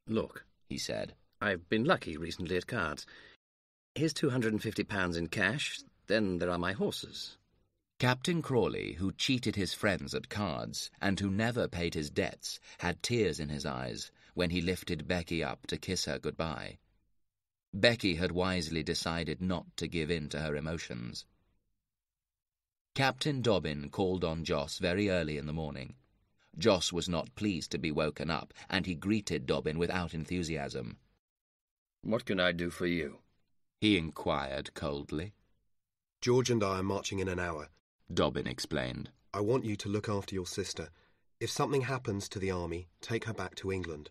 Look, he said. I've been lucky recently at cards. Here's £250 in cash, then there are my horses. Captain Crawley, who cheated his friends at cards and who never paid his debts, had tears in his eyes when he lifted Becky up to kiss her goodbye. Becky had wisely decided not to give in to her emotions. Captain Dobbin called on Jos very early in the morning. Jos was not pleased to be woken up, and he greeted Dobbin without enthusiasm. What can I do for you? He inquired coldly. George and I are marching in an hour, Dobbin explained. I want you to look after your sister. If something happens to the army, take her back to England.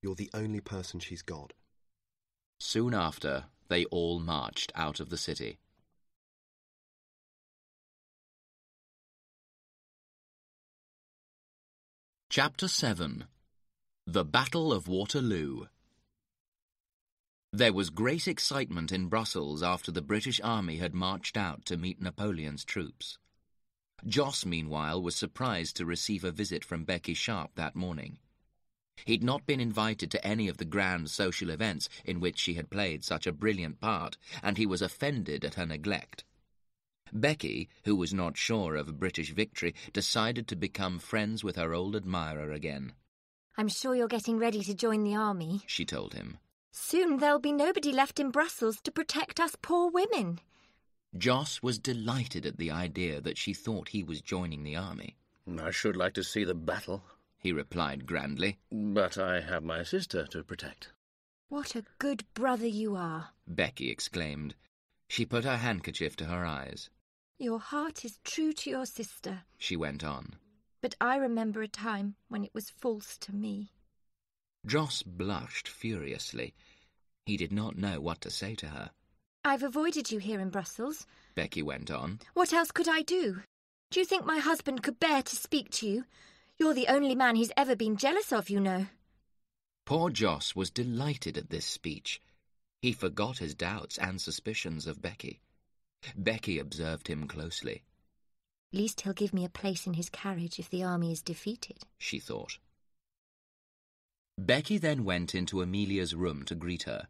You're the only person she's got. Soon after, they all marched out of the city. Chapter 7 The Battle of Waterloo There was great excitement in Brussels after the British army had marched out to meet Napoleon's troops. Jos, meanwhile, was surprised to receive a visit from Becky Sharp that morning. He'd not been invited to any of the grand social events in which she had played such a brilliant part, and he was offended at her neglect. Becky, who was not sure of a British victory, decided to become friends with her old admirer again. I'm sure you're getting ready to join the army, she told him. Soon there'll be nobody left in Brussels to protect us poor women. Jos was delighted at the idea that she thought he was joining the army. I should like to see the battle, he replied grandly. But I have my sister to protect. What a good brother you are, Becky exclaimed. She put her handkerchief to her eyes. Your heart is true to your sister, she went on. But I remember a time when it was false to me. Jos blushed furiously. He did not know what to say to her. I've avoided you here in Brussels, Becky went on. What else could I do? Do you think my husband could bear to speak to you? You're the only man he's ever been jealous of, you know. Poor Jos was delighted at this speech. He forgot his doubts and suspicions of Becky. Becky observed him closely. At least he'll give me a place in his carriage if the army is defeated, she thought. Becky then went into Amelia's room to greet her.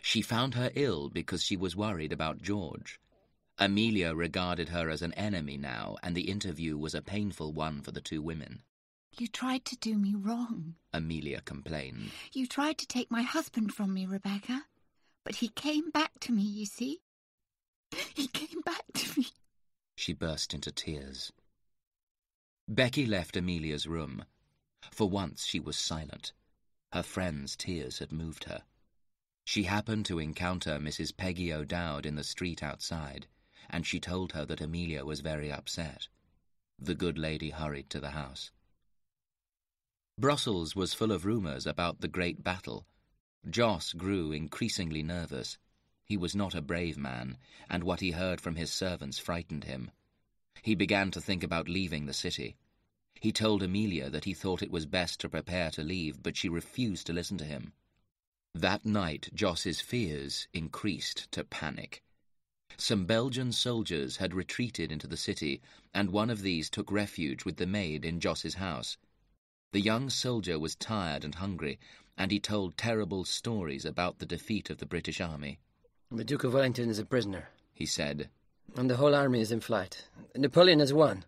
She found her ill because she was worried about George. Amelia regarded her as an enemy now, and the interview was a painful one for the two women. You tried to do me wrong, Amelia complained. You tried to take my husband from me, Rebecca. But he came back to me, you see. He came back to me. She burst into tears. Becky left Amelia's room. For once she was silent. Her friend's tears had moved her. She happened to encounter Mrs. Peggy O'Dowd in the street outside, and she told her that Amelia was very upset. The good lady hurried to the house. Brussels was full of rumours about the great battle. Jos grew increasingly nervous. He was not a brave man, and what he heard from his servants frightened him. He began to think about leaving the city. He told Amelia that he thought it was best to prepare to leave, but she refused to listen to him. That night, Jos's fears increased to panic. Some Belgian soldiers had retreated into the city, and one of these took refuge with the maid in Jos's house. The young soldier was tired and hungry, and he told terrible stories about the defeat of the British army. The Duke of Wellington is a prisoner, he said, and the whole army is in flight. Napoleon has won.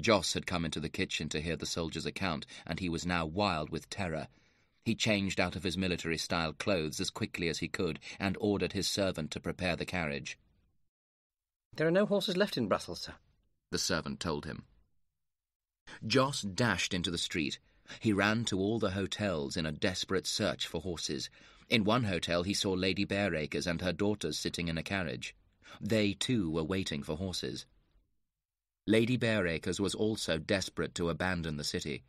Jos had come into the kitchen to hear the soldier's account, and he was now wild with terror. He changed out of his military style clothes as quickly as he could and ordered his servant to prepare the carriage. There are no horses left in Brussels, sir, the servant told him. Jos dashed into the street. He ran to all the hotels in a desperate search for horses. In one hotel he saw Lady Bareacres and her daughters sitting in a carriage. They, too, were waiting for horses. Lady Bareacres was also desperate to abandon the city.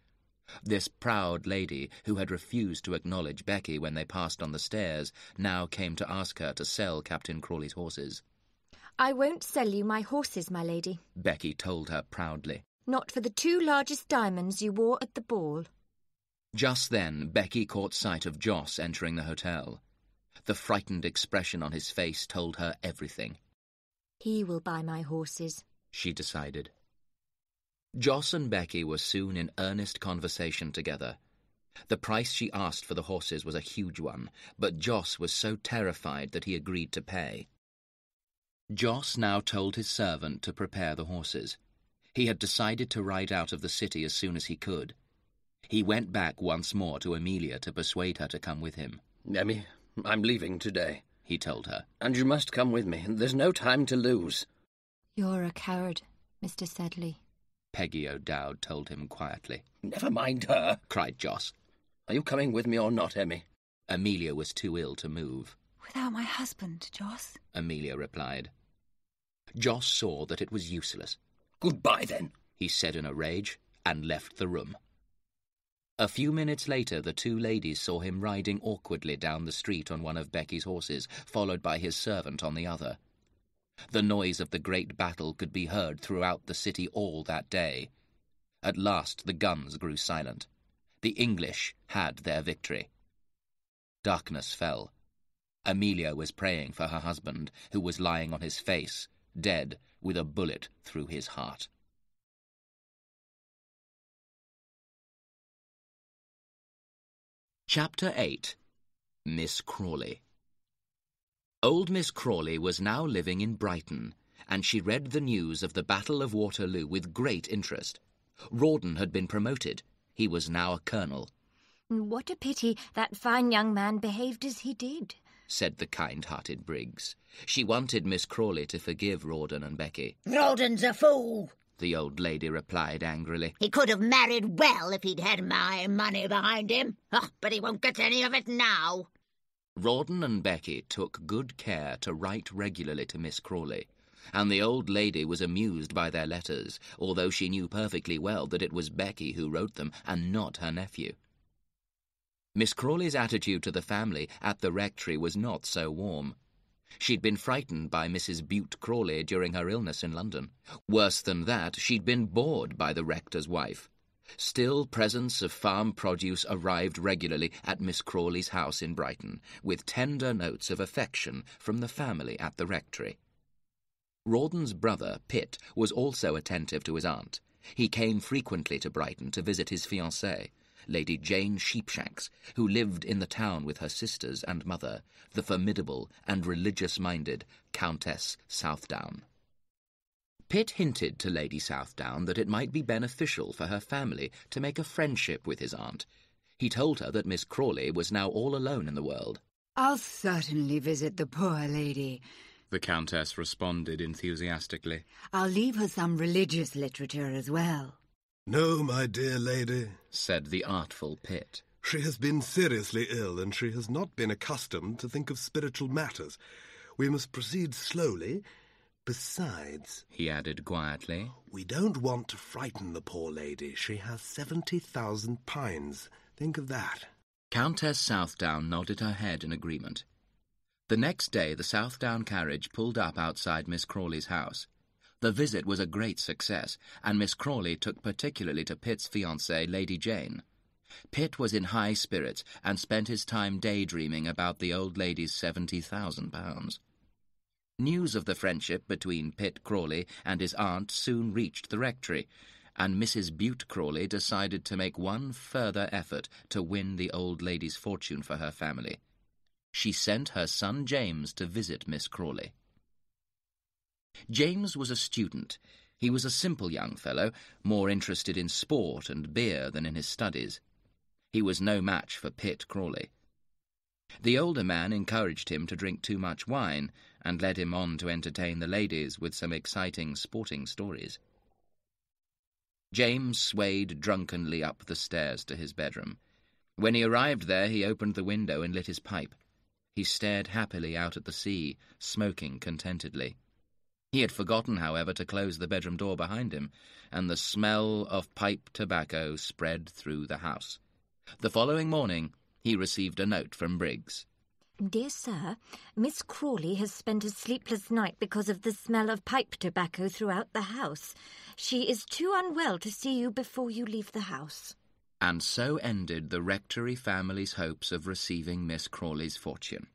This proud lady, who had refused to acknowledge Becky when they passed on the stairs, now came to ask her to sell Captain Crawley's horses. I won't sell you my horses, my lady, Becky told her proudly. Not for the two largest diamonds you wore at the ball. Just then, Becky caught sight of Jos entering the hotel. The frightened expression on his face told her everything. He will buy my horses, she decided. Jos and Becky were soon in earnest conversation together. The price she asked for the horses was a huge one, but Jos was so terrified that he agreed to pay. Jos now told his servant to prepare the horses. He had decided to ride out of the city as soon as he could. He went back once more to Amelia to persuade her to come with him. Emmy, I'm leaving today, he told her. And you must come with me. There's no time to lose. You're a coward, Mr. Sedley. Peggy O'Dowd told him quietly. Never mind her, cried Jos. Are you coming with me or not, Emmy? Amelia was too ill to move. Without my husband, Jos? Amelia replied. Jos saw that it was useless. Goodbye, then, he said in a rage, and left the room. A few minutes later, the two ladies saw him riding awkwardly down the street on one of Becky's horses, followed by his servant on the other. The noise of the great battle could be heard throughout the city all that day. At last the guns grew silent. The English had their victory. Darkness fell. Amelia was praying for her husband, who was lying on his face, dead, with a bullet through his heart. Chapter 8 Miss Crawley Old Miss Crawley was now living in Brighton, and she read the news of the Battle of Waterloo with great interest. Rawdon had been promoted. He was now a colonel. What a pity that fine young man behaved as he did, said the kind-hearted Briggs. She wanted Miss Crawley to forgive Rawdon and Becky. Rawdon's a fool, the old lady replied angrily. He could have married well if he'd had my money behind him. Oh, but he won't get any of it now. Rawdon and Becky took good care to write regularly to Miss Crawley, and the old lady was amused by their letters, although she knew perfectly well that it was Becky who wrote them and not her nephew. Miss Crawley's attitude to the family at the rectory was not so warm. She'd been frightened by Mrs. Bute Crawley during her illness in London. Worse than that, she'd been bored by the rector's wife. Still, presents of farm produce arrived regularly at Miss Crawley's house in Brighton, with tender notes of affection from the family at the rectory. Rawdon's brother, Pitt, was also attentive to his aunt. He came frequently to Brighton to visit his fiancée, Lady Jane Sheepshanks, who lived in the town with her sisters and mother, the formidable and religious-minded Countess Southdown. Pitt hinted to Lady Southdown that it might be beneficial for her family to make a friendship with his aunt. He told her that Miss Crawley was now all alone in the world. I'll certainly visit the poor lady, the Countess responded enthusiastically. I'll leave her some religious literature as well. No, my dear lady, said the artful Pitt. She has been seriously ill, and she has not been accustomed to think of spiritual matters. We must proceed slowly Besides, he added quietly, we don't want to frighten the poor lady. She has seventy thousand pounds. Think of that. Countess Southdown nodded her head in agreement. The next day the Southdown carriage pulled up outside Miss Crawley's house. The visit was a great success, and Miss Crawley took particularly to Pitt's fiancée, Lady Jane. Pitt was in high spirits and spent his time daydreaming about the old lady's seventy thousand pounds. News of the friendship between Pitt Crawley and his aunt soon reached the rectory, and Mrs. Bute Crawley decided to make one further effort to win the old lady's fortune for her family. She sent her son James to visit Miss Crawley. James was a student. He was a simple young fellow, more interested in sport and beer than in his studies. He was no match for Pitt Crawley. The older man encouraged him to drink too much wine and led him on to entertain the ladies with some exciting sporting stories. James swayed drunkenly up the stairs to his bedroom. When he arrived there, he opened the window and lit his pipe. He stared happily out at the sea, smoking contentedly. He had forgotten, however, to close the bedroom door behind him, and the smell of pipe tobacco spread through the house. The following morning, he received a note from Briggs. Dear Sir, Miss Crawley has spent a sleepless night because of the smell of pipe tobacco throughout the house. She is too unwell to see you before you leave the house. And so ended the rectory family's hopes of receiving Miss Crawley's fortune.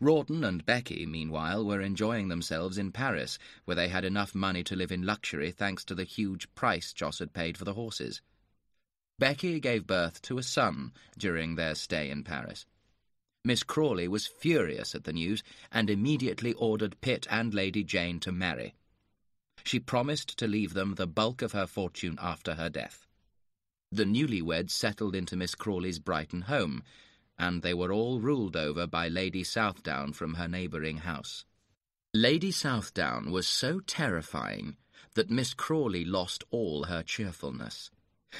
Rawdon and Becky, meanwhile, were enjoying themselves in Paris, where they had enough money to live in luxury thanks to the huge price Jos had paid for the horses. Becky gave birth to a son during their stay in Paris. Miss Crawley was furious at the news and immediately ordered Pitt and Lady Jane to marry. She promised to leave them the bulk of her fortune after her death. The newlyweds settled into Miss Crawley's Brighton home, and they were all ruled over by Lady Southdown from her neighbouring house. Lady Southdown was so terrifying that Miss Crawley lost all her cheerfulness.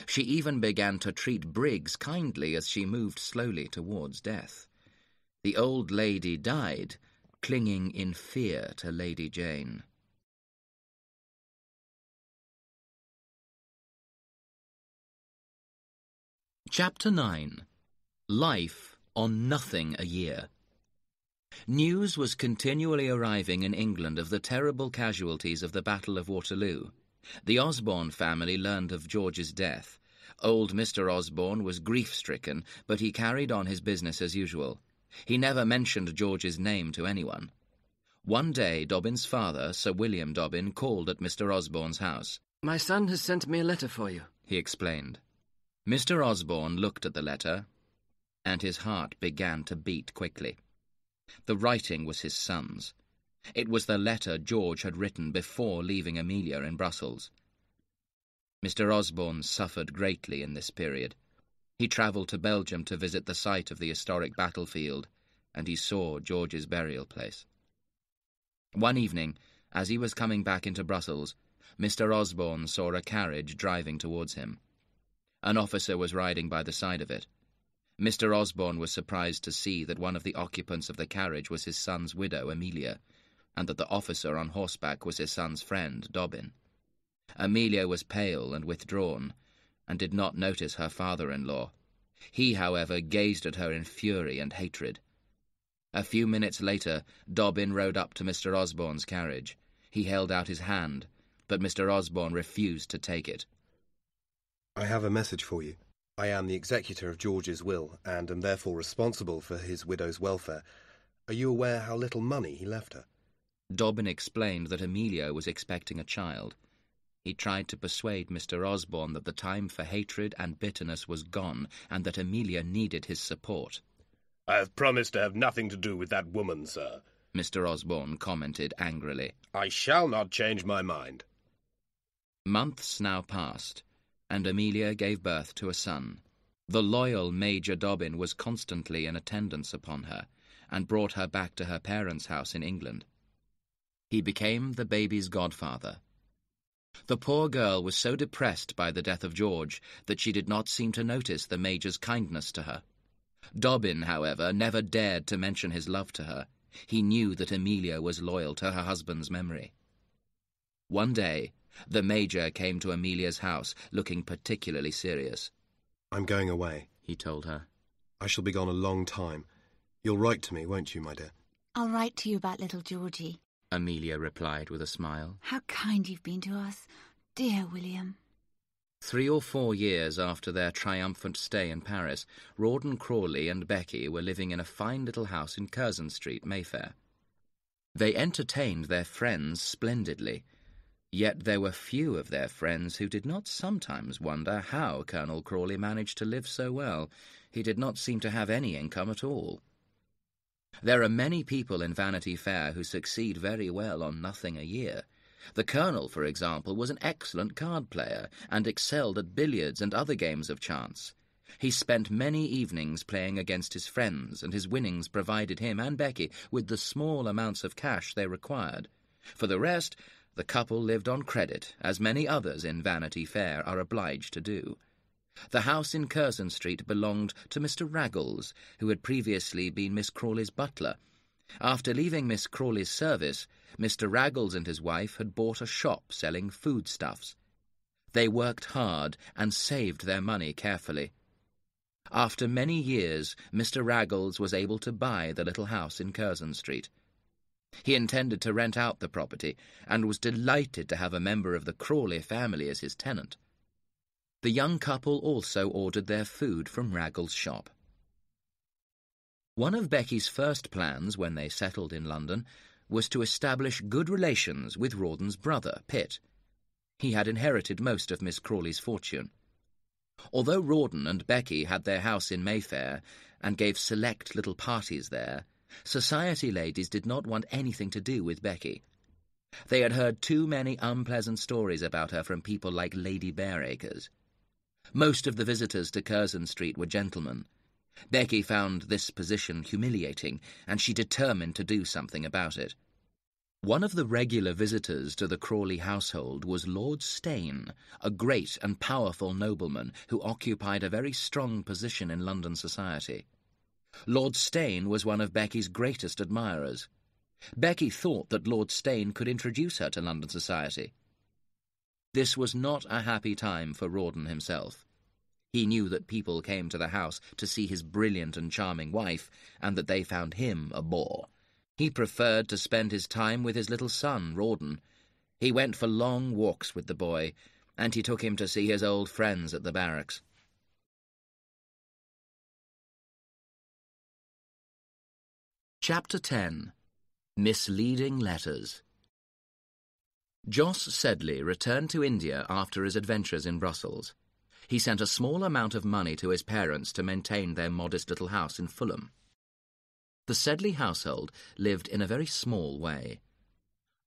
She even began to treat Briggs kindly as she moved slowly towards death. The old lady died, clinging in fear to Lady Jane. Chapter 9 Life on Nothing a Year News was continually arriving in England of the terrible casualties of the Battle of Waterloo. The Osborne family learned of George's death. Old Mr. Osborne was grief-stricken, but he carried on his business as usual. He never mentioned George's name to anyone. One day, Dobbin's father, Sir William Dobbin, called at Mr. Osborne's house. My son has sent me a letter for you, he explained. Mr. Osborne looked at the letter, and his heart began to beat quickly. The writing was his son's. It was the letter George had written before leaving Amelia in Brussels. Mr. Osborne suffered greatly in this period. He travelled to Belgium to visit the site of the historic battlefield, and he saw George's burial place. One evening, as he was coming back into Brussels, Mr. Osborne saw a carriage driving towards him. An officer was riding by the side of it. Mr. Osborne was surprised to see that one of the occupants of the carriage was his son's widow, Amelia, and that the officer on horseback was his son's friend, Dobbin. Amelia was pale and withdrawn, and did not notice her father-in-law. He, however, gazed at her in fury and hatred. A few minutes later, Dobbin rode up to Mr. Osborne's carriage. He held out his hand, but Mr. Osborne refused to take it. I have a message for you. I am the executor of George's will, and am therefore responsible for his widow's welfare. Are you aware how little money he left her? Dobbin explained that Amelia was expecting a child. He tried to persuade Mr. Osborne that the time for hatred and bitterness was gone, and that Amelia needed his support. I have promised to have nothing to do with that woman, sir, Mr. Osborne commented angrily. I shall not change my mind. Months now passed, and Amelia gave birth to a son. The loyal Major Dobbin was constantly in attendance upon her, and brought her back to her parents' house in England. He became the baby's godfather. The poor girl was so depressed by the death of George that she did not seem to notice the Major's kindness to her. Dobbin, however, never dared to mention his love to her. He knew that Amelia was loyal to her husband's memory. One day, the Major came to Amelia's house, looking particularly serious. I'm going away, he told her. I shall be gone a long time. You'll write to me, won't you, my dear? I'll write to you about little Georgie. Amelia replied with a smile. How kind you've been to us, dear William. Three or four years after their triumphant stay in Paris, Rawdon Crawley and Becky were living in a fine little house in Curzon Street, Mayfair. They entertained their friends splendidly, yet there were few of their friends who did not sometimes wonder how Colonel Crawley managed to live so well. He did not seem to have any income at all. There are many people in Vanity Fair who succeed very well on nothing a year, The Colonel, for example, was an excellent card player and excelled at billiards and other games of chance. He spent many evenings playing against his friends, and his winnings provided him and Becky with the small amounts of cash they required. For the rest, the couple lived on credit, as many others in Vanity Fair are obliged to do. The house in Curzon Street belonged to Mr. Raggles, who had previously been Miss Crawley's butler. After leaving Miss Crawley's service, Mr. Raggles and his wife had bought a shop selling foodstuffs. They worked hard and saved their money carefully. After many years, Mr. Raggles was able to buy the little house in Curzon Street. He intended to rent out the property, and was delighted to have a member of the Crawley family as his tenant. The young couple also ordered their food from Raggles' shop. One of Becky's first plans when they settled in London was to establish good relations with Rawdon's brother, Pitt. He had inherited most of Miss Crawley's fortune. Although Rawdon and Becky had their house in Mayfair and gave select little parties there, society ladies did not want anything to do with Becky. They had heard too many unpleasant stories about her from people like Lady Bareacres. Most of the visitors to Curzon Street were gentlemen. Becky found this position humiliating, and she determined to do something about it. One of the regular visitors to the Crawley household was Lord Steyne, a great and powerful nobleman who occupied a very strong position in London society. Lord Steyne was one of Becky's greatest admirers. Becky thought that Lord Steyne could introduce her to London society. This was not a happy time for Rawdon himself. He knew that people came to the house to see his brilliant and charming wife, and that they found him a bore. He preferred to spend his time with his little son, Rawdon. He went for long walks with the boy, and he took him to see his old friends at the barracks. Chapter 10 Misleading Letters Jos Sedley returned to India after his adventures in Brussels. He sent a small amount of money to his parents to maintain their modest little house in Fulham. The Sedley household lived in a very small way.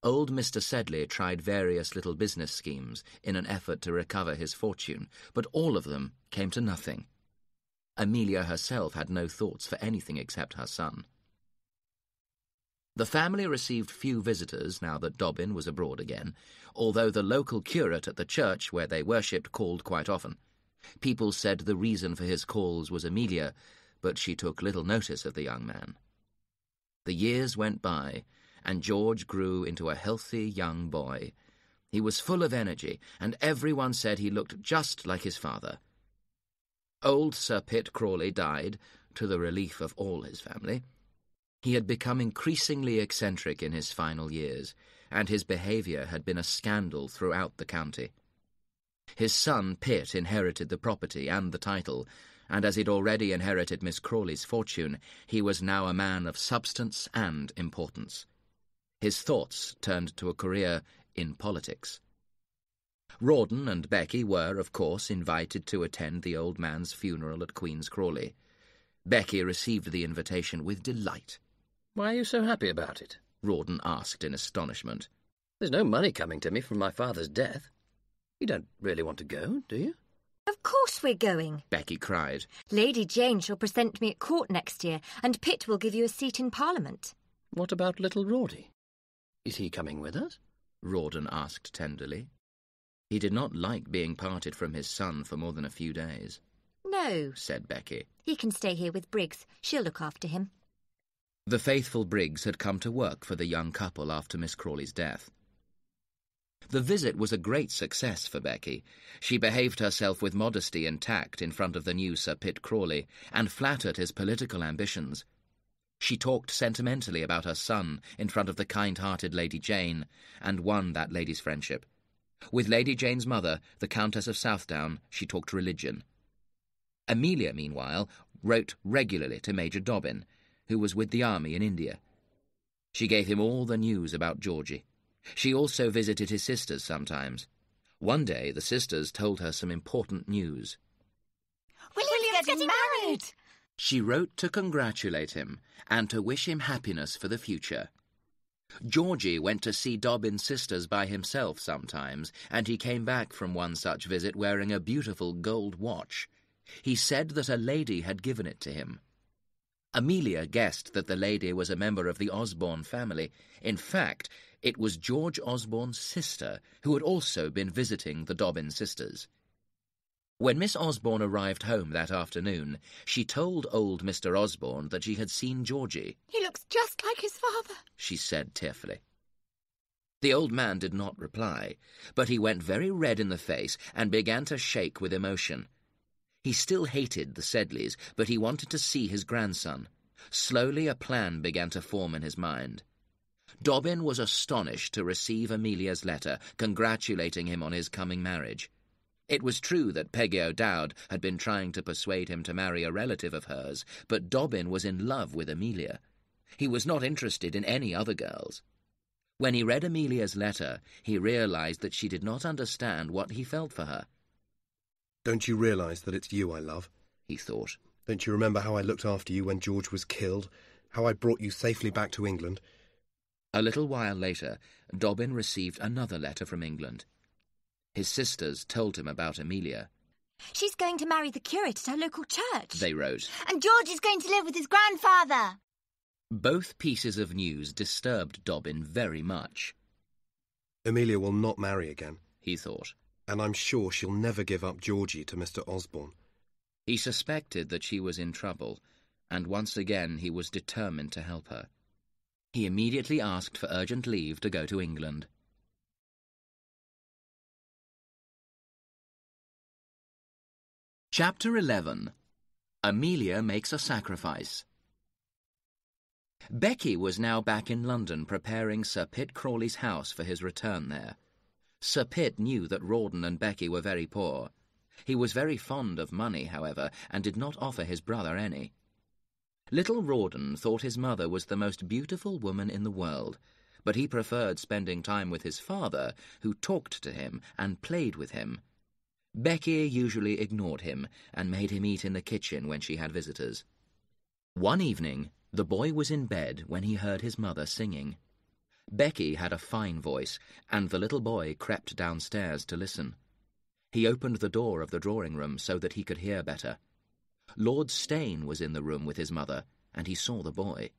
Old Mr. Sedley tried various little business schemes in an effort to recover his fortune, but all of them came to nothing. Amelia herself had no thoughts for anything except her son. The family received few visitors now that Dobbin was abroad again, although the local curate at the church where they worshipped called quite often. People said the reason for his calls was Amelia, but she took little notice of the young man. The years went by, and George grew into a healthy young boy. He was full of energy, and everyone said he looked just like his father. Old Sir Pitt Crawley died, to the relief of all his family. He had become increasingly eccentric in his final years, and his behaviour had been a scandal throughout the county. His son Pitt inherited the property and the title, and as he'd already inherited Miss Crawley's fortune, he was now a man of substance and importance. His thoughts turned to a career in politics. Rawdon and Becky were, of course, invited to attend the old man's funeral at Queen's Crawley. Becky received the invitation with delight. Why are you so happy about it? Rawdon asked in astonishment. There's no money coming to me from my father's death. You don't really want to go, do you? Of course we're going, Becky cried. Lady Jane shall present me at court next year, and Pitt will give you a seat in Parliament. What about little Rawdy? Is he coming with us? Rawdon asked tenderly. He did not like being parted from his son for more than a few days. No, said Becky. He can stay here with Briggs. She'll look after him. The faithful Briggs had come to work for the young couple after Miss Crawley's death. The visit was a great success for Becky. She behaved herself with modesty and tact in front of the new Sir Pitt Crawley, and flattered his political ambitions. She talked sentimentally about her son in front of the kind-hearted Lady Jane, and won that lady's friendship. With Lady Jane's mother, the Countess of Southdown, she talked religion. Amelia, meanwhile, wrote regularly to Major Dobbin, who was with the army in India. She gave him all the news about Georgie. She also visited his sisters sometimes. One day the sisters told her some important news. William's, William's getting, getting married. She wrote to congratulate him and to wish him happiness for the future. Georgie went to see Dobbin's sisters by himself sometimes, and he came back from one such visit wearing a beautiful gold watch. He said that a lady had given it to him. Amelia guessed that the lady was a member of the Osborne family. In fact, it was George Osborne's sister, who had also been visiting the Dobbin sisters. When Miss Osborne arrived home that afternoon, she told old Mr. Osborne that she had seen Georgie. He looks just like his father, she said tearfully. The old man did not reply, but he went very red in the face and began to shake with emotion. He still hated the Sedleys, but he wanted to see his grandson. Slowly a plan began to form in his mind. Dobbin was astonished to receive Amelia's letter congratulating him on his coming marriage. It was true that Peggy O'Dowd had been trying to persuade him to marry a relative of hers, but Dobbin was in love with Amelia. He was not interested in any other girls. When he read Amelia's letter, he realized that she did not understand what he felt for her. Don't you realize that it's you I love? He thought. Don't you remember how I looked after you when George was killed? How I brought you safely back to England? A little while later, Dobbin received another letter from England. His sisters told him about Amelia. She's going to marry the curate at our local church. They wrote. And George is going to live with his grandfather. Both pieces of news disturbed Dobbin very much. Amelia will not marry again, he thought. And I'm sure she'll never give up Georgie to Mr. Osborne. He suspected that she was in trouble, and once again he was determined to help her. He immediately asked for urgent leave to go to England. Chapter 11 Amelia Makes a Sacrifice Becky was now back in London preparing Sir Pitt Crawley's house for his return there. Sir Pitt knew that Rawdon and Becky were very poor. He was very fond of money, however, and did not offer his brother any. Little Rawdon thought his mother was the most beautiful woman in the world, but he preferred spending time with his father, who talked to him and played with him, Becky usually ignored him and made him eat in the kitchen when she had visitors. One evening, the boy was in bed when he heard his mother singing. Becky had a fine voice, and the little boy crept downstairs to listen. He opened the door of the drawing room so that he could hear better. Lord Steyne was in the room with his mother, and he saw the boy.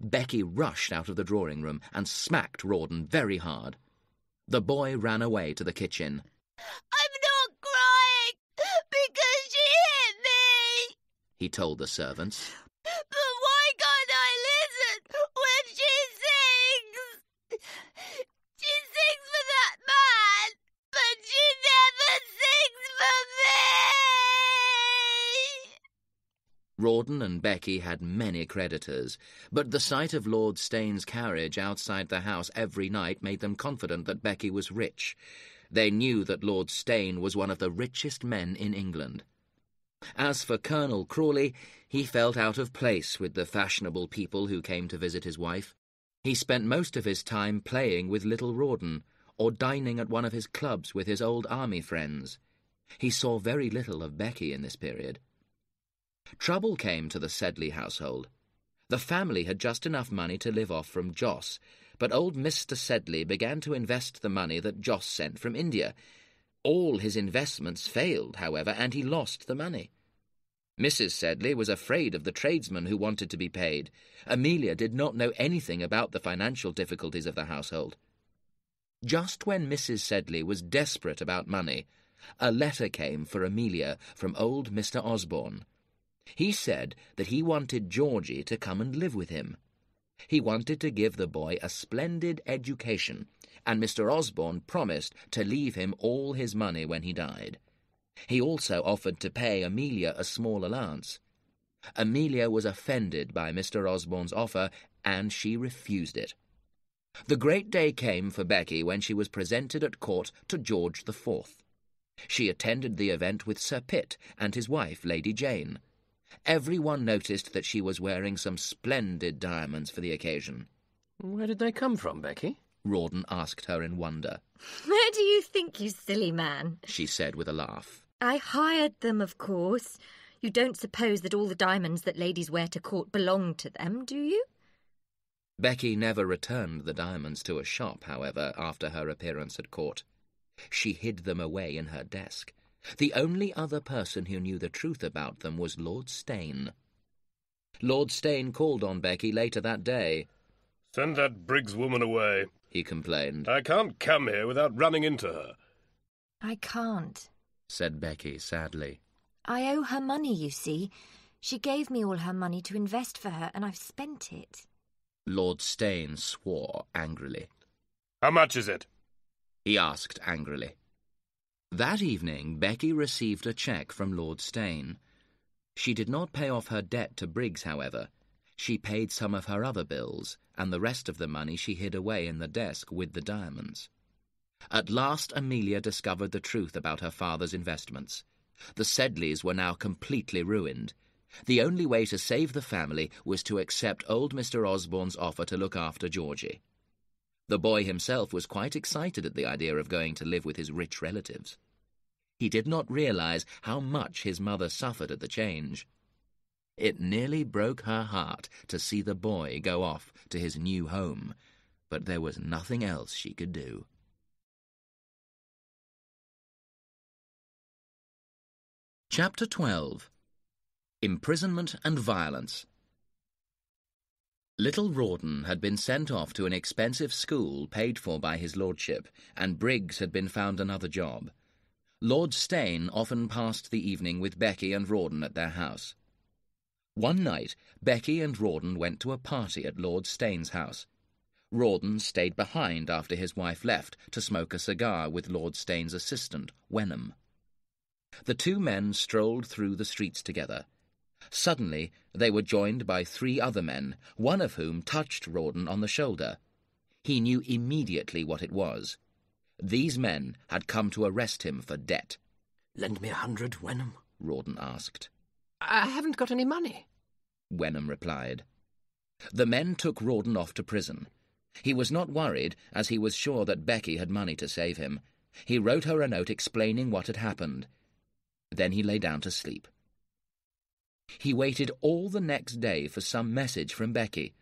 Becky rushed out of the drawing room and smacked Rawdon very hard. The boy ran away to the kitchen. I'm not crying because she hit me, he told the servants. But why can't I listen when she sings? She sings for that man, but she never sings for me! Rawdon and Becky had many creditors, but the sight of Lord Steyne's carriage outside the house every night made them confident that Becky was rich. They knew that Lord Steyne was one of the richest men in England. As for Colonel Crawley, he felt out of place with the fashionable people who came to visit his wife. He spent most of his time playing with little Rawdon, or dining at one of his clubs with his old army friends. He saw very little of Becky in this period. Trouble came to the Sedley household. The family had just enough money to live off from Jos, but old Mr. Sedley began to invest the money that Jos sent from India, all his investments failed, however, and he lost the money. Mrs. Sedley was afraid of the tradesmen who wanted to be paid. Amelia did not know anything about the financial difficulties of the household. Just when Mrs. Sedley was desperate about money, a letter came for Amelia from old Mr. Osborne. He said that he wanted Georgie to come and live with him. He wanted to give the boy a splendid education and Mr. Osborne promised to leave him all his money when he died. He also offered to pay Amelia a small allowance. Amelia was offended by Mr. Osborne's offer, and she refused it. The great day came for Becky when she was presented at court to George the Fourth. She attended the event with Sir Pitt and his wife, Lady Jane. Everyone noticed that she was wearing some splendid diamonds for the occasion. Where did they come from, Becky? Rawdon asked her in wonder. Where do you think, you silly man? She said with a laugh. I hired them, of course. You don't suppose that all the diamonds that ladies wear to court belong to them, do you? Becky never returned the diamonds to a shop, however, after her appearance at court. She hid them away in her desk. The only other person who knew the truth about them was Lord Steyne. Lord Steyne called on Becky later that day. Send that Briggs woman away, he complained. I can't come here without running into her. I can't, said Becky sadly. I owe her money, you see. She gave me all her money to invest for her, and I've spent it. Lord Steyne swore angrily. How much is it? he asked angrily. That evening, Becky received a cheque from Lord Steyne. She did not pay off her debt to Briggs, however. She paid some of her other bills, and the rest of the money she hid away in the desk with the diamonds. At last Amelia discovered the truth about her father's investments. The Sedleys were now completely ruined. The only way to save the family was to accept old Mr. Osborne's offer to look after Georgie. The boy himself was quite excited at the idea of going to live with his rich relatives. He did not realize how much his mother suffered at the change. It nearly broke her heart to see the boy go off to his new home, but there was nothing else she could do. Chapter 12 Imprisonment and Violence Little Rawdon had been sent off to an expensive school paid for by his lordship, and Briggs had been found another job. Lord Steyne often passed the evening with Becky and Rawdon at their house. One night, Becky and Rawdon went to a party at Lord Steyne's house. Rawdon stayed behind after his wife left to smoke a cigar with Lord Steyne's assistant, Wenham. The two men strolled through the streets together. Suddenly, they were joined by three other men, one of whom touched Rawdon on the shoulder. He knew immediately what it was. These men had come to arrest him for debt. Lend me a hundred, Wenham, Rawdon asked. I haven't got any money, Wenham replied. The men took Rawdon off to prison. He was not worried, as he was sure that Becky had money to save him. He wrote her a note explaining what had happened. Then he lay down to sleep. He waited all the next day for some message from Becky.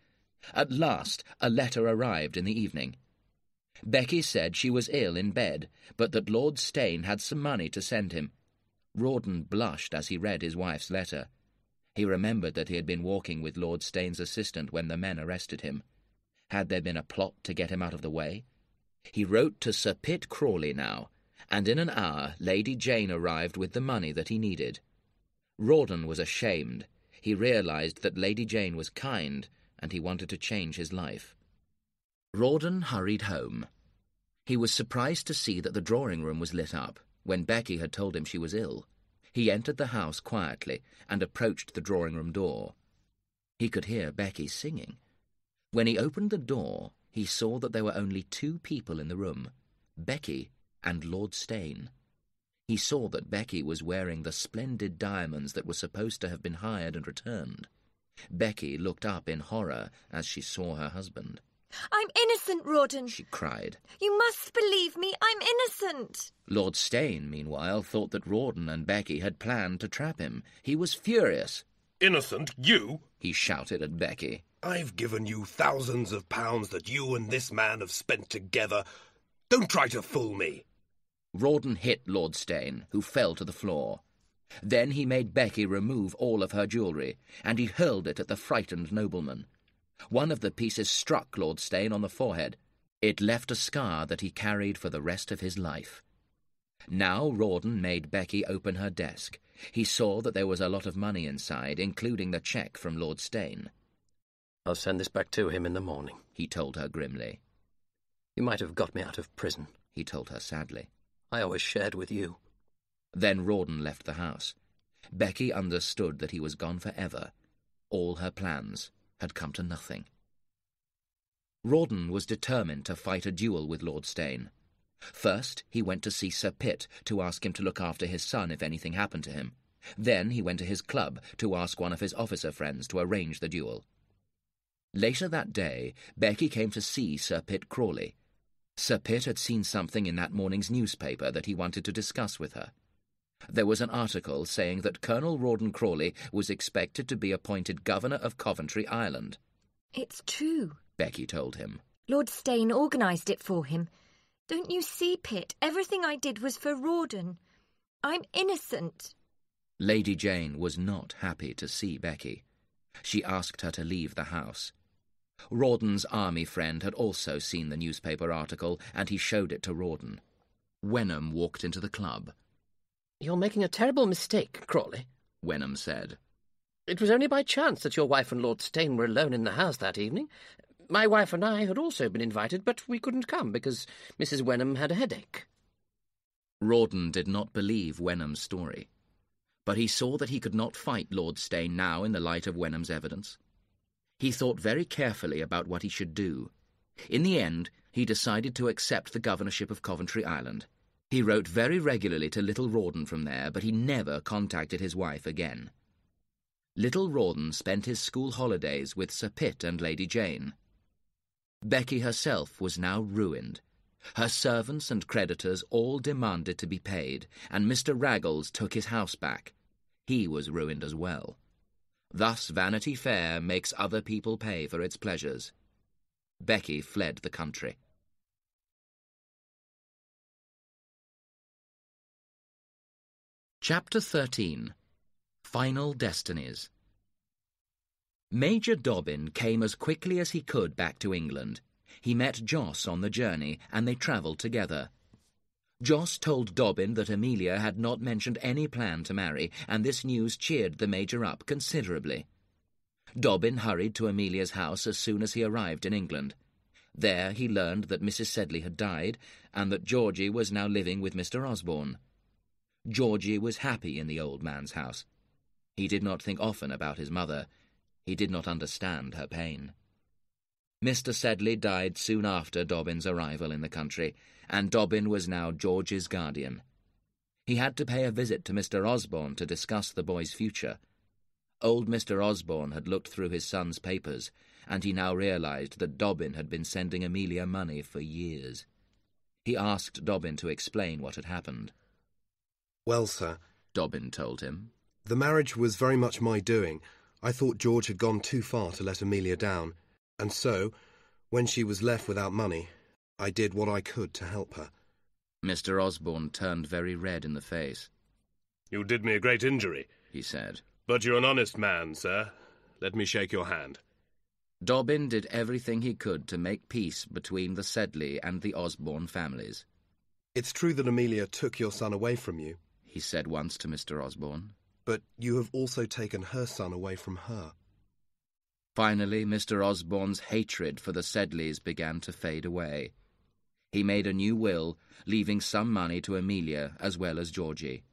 At last, a letter arrived in the evening. Becky said she was ill in bed, but that Lord Steyne had some money to send him. Rawdon blushed as he read his wife's letter. He remembered that he had been walking with Lord Steyne's assistant when the men arrested him. Had there been a plot to get him out of the way? He wrote to Sir Pitt Crawley now, and in an hour Lady Jane arrived with the money that he needed. Rawdon was ashamed. He realized that Lady Jane was kind, and he wanted to change his life. Rawdon hurried home. He was surprised to see that the drawing room was lit up when Becky had told him she was ill. He entered the house quietly and approached the drawing room door. He could hear Becky singing. When he opened the door, he saw that there were only two people in the room Becky and Lord Steyne. He saw that Becky was wearing the splendid diamonds that were supposed to have been hired and returned. Becky looked up in horror as she saw her husband. I'm innocent, Rawdon, she cried. You must believe me. I'm innocent. Lord Steyne, meanwhile, thought that Rawdon and Becky had planned to trap him. He was furious. Innocent? You? He shouted at Becky. I've given you thousands of pounds that you and this man have spent together. Don't try to fool me. Rawdon hit Lord Steyne, who fell to the floor. Then he made Becky remove all of her jewellery, and he hurled it at the frightened nobleman. One of the pieces struck Lord Steyne on the forehead. It left a scar that he carried for the rest of his life. Now Rawdon made Becky open her desk. He saw that there was a lot of money inside, including the cheque from Lord Steyne. I'll send this back to him in the morning, he told her grimly. You might have got me out of prison, he told her sadly. I always shared with you. Then Rawdon left the house. Becky understood that he was gone forever. All her plans had come to nothing. Rawdon was determined to fight a duel with Lord Steyne. First, he went to see Sir Pitt to ask him to look after his son if anything happened to him. Then he went to his club to ask one of his officer friends to arrange the duel. Later that day, Becky came to see Sir Pitt Crawley. Sir Pitt had seen something in that morning's newspaper that he wanted to discuss with her. There was an article saying that Colonel Rawdon Crawley was expected to be appointed Governor of Coventry Island. It's true, Becky told him. Lord Steyne organised it for him. Don't you see, Pitt? Everything I did was for Rawdon. I'm innocent. Lady Jane was not happy to see Becky. She asked her to leave the house. Rawdon's army friend had also seen the newspaper article, and he showed it to Rawdon. Wenham walked into the club. You're making a terrible mistake, Crawley, Wenham said. It was only by chance that your wife and Lord Steyne were alone in the house that evening. My wife and I had also been invited, but we couldn't come because Mrs. Wenham had a headache. Rawdon did not believe Wenham's story, but he saw that he could not fight Lord Steyne now in the light of Wenham's evidence. He thought very carefully about what he should do. In the end, he decided to accept the governorship of Coventry Island. He wrote very regularly to Little Rawdon from there, but he never contacted his wife again. Little Rawdon spent his school holidays with Sir Pitt and Lady Jane. Becky herself was now ruined. Her servants and creditors all demanded to be paid, and Mr. Raggles took his house back. He was ruined as well. Thus Vanity Fair makes other people pay for its pleasures. Becky fled the country. Chapter 13 Final Destinies Major Dobbin came as quickly as he could back to England. He met Jos on the journey, and they travelled together. Jos told Dobbin that Amelia had not mentioned any plan to marry, and this news cheered the Major up considerably. Dobbin hurried to Amelia's house as soon as he arrived in England. There he learned that Mrs. Sedley had died, and that Georgie was now living with Mr. Osborne. Georgie was happy in the old man's house. He did not think often about his mother. He did not understand her pain. Mr. Sedley died soon after Dobbin's arrival in the country, and Dobbin was now George's guardian. He had to pay a visit to Mr. Osborne to discuss the boy's future. Old Mr. Osborne had looked through his son's papers, and he now realized that Dobbin had been sending Amelia money for years. He asked Dobbin to explain what had happened. Well, sir, Dobbin told him. the marriage was very much my doing. I thought George had gone too far to let Amelia down, and so, when she was left without money, I did what I could to help her. Mr. Osborne turned very red in the face. You did me a great injury, he said. but you're an honest man, sir. Let me shake your hand. Dobbin did everything he could to make peace between the Sedley and the Osborne families. It's true that Amelia took your son away from you, He said once to Mr. Osborne. but you have also taken her son away from her. Finally, Mr. Osborne's hatred for the Sedleys began to fade away. He made a new will, leaving some money to Amelia as well as Georgie.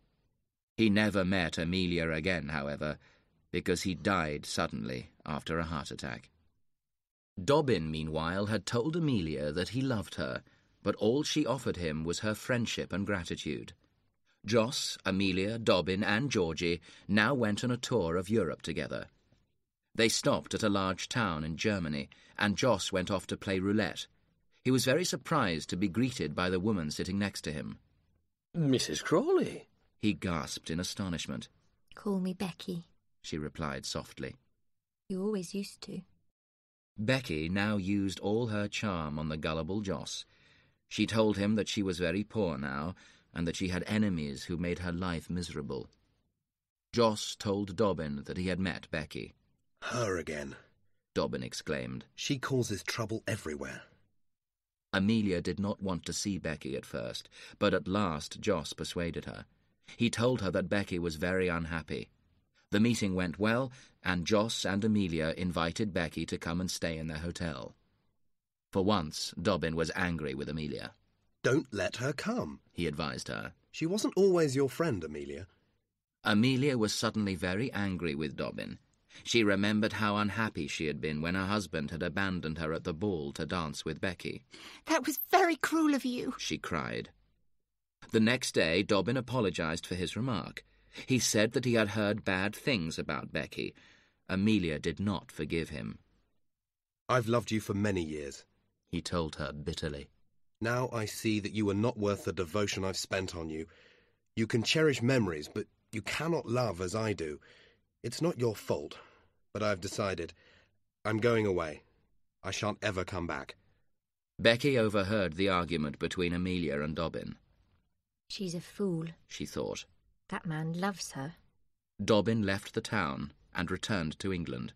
He never met Amelia again, however, because he died suddenly after a heart attack. Dobbin, meanwhile, had told Amelia that he loved her, but all she offered him was her friendship and gratitude. Jos, Amelia, Dobbin, and Georgie now went on a tour of Europe together. They stopped at a large town in Germany, and Jos went off to play roulette. He was very surprised to be greeted by the woman sitting next to him. Mrs. Crawley. He gasped in astonishment. Call me Becky. She replied softly. You always used to. Becky now used all her charm on the gullible Jos. She told him that she was very poor now, and that she had enemies who made her life miserable. Jos told Dobbin that he had met Becky. Her again. Dobbin exclaimed. She causes trouble everywhere. Amelia did not want to see Becky at first, but at last Jos persuaded her. He told her that Becky was very unhappy. The meeting went well, and Jos and Amelia invited Becky to come and stay in their hotel. For once, Dobbin was angry with Amelia. Don't let her come. He advised her. She wasn't always your friend, Amelia. Amelia was suddenly very angry with Dobbin. She remembered how unhappy she had been when her husband had abandoned her at the ball to dance with Becky. That was very cruel of you. She cried. The next day, Dobbin apologized for his remark. He said that he had heard bad things about Becky. Amelia did not forgive him. I've loved you for many years. He told her bitterly. Now I see that you are not worth the devotion I've spent on you. You can cherish memories, but you cannot love as I do. It's not your fault, but I've decided. I'm going away. I shan't ever come back. Becky overheard the argument between Amelia and Dobbin. She's a fool. She thought. That man loves her. Dobbin left the town and returned to England.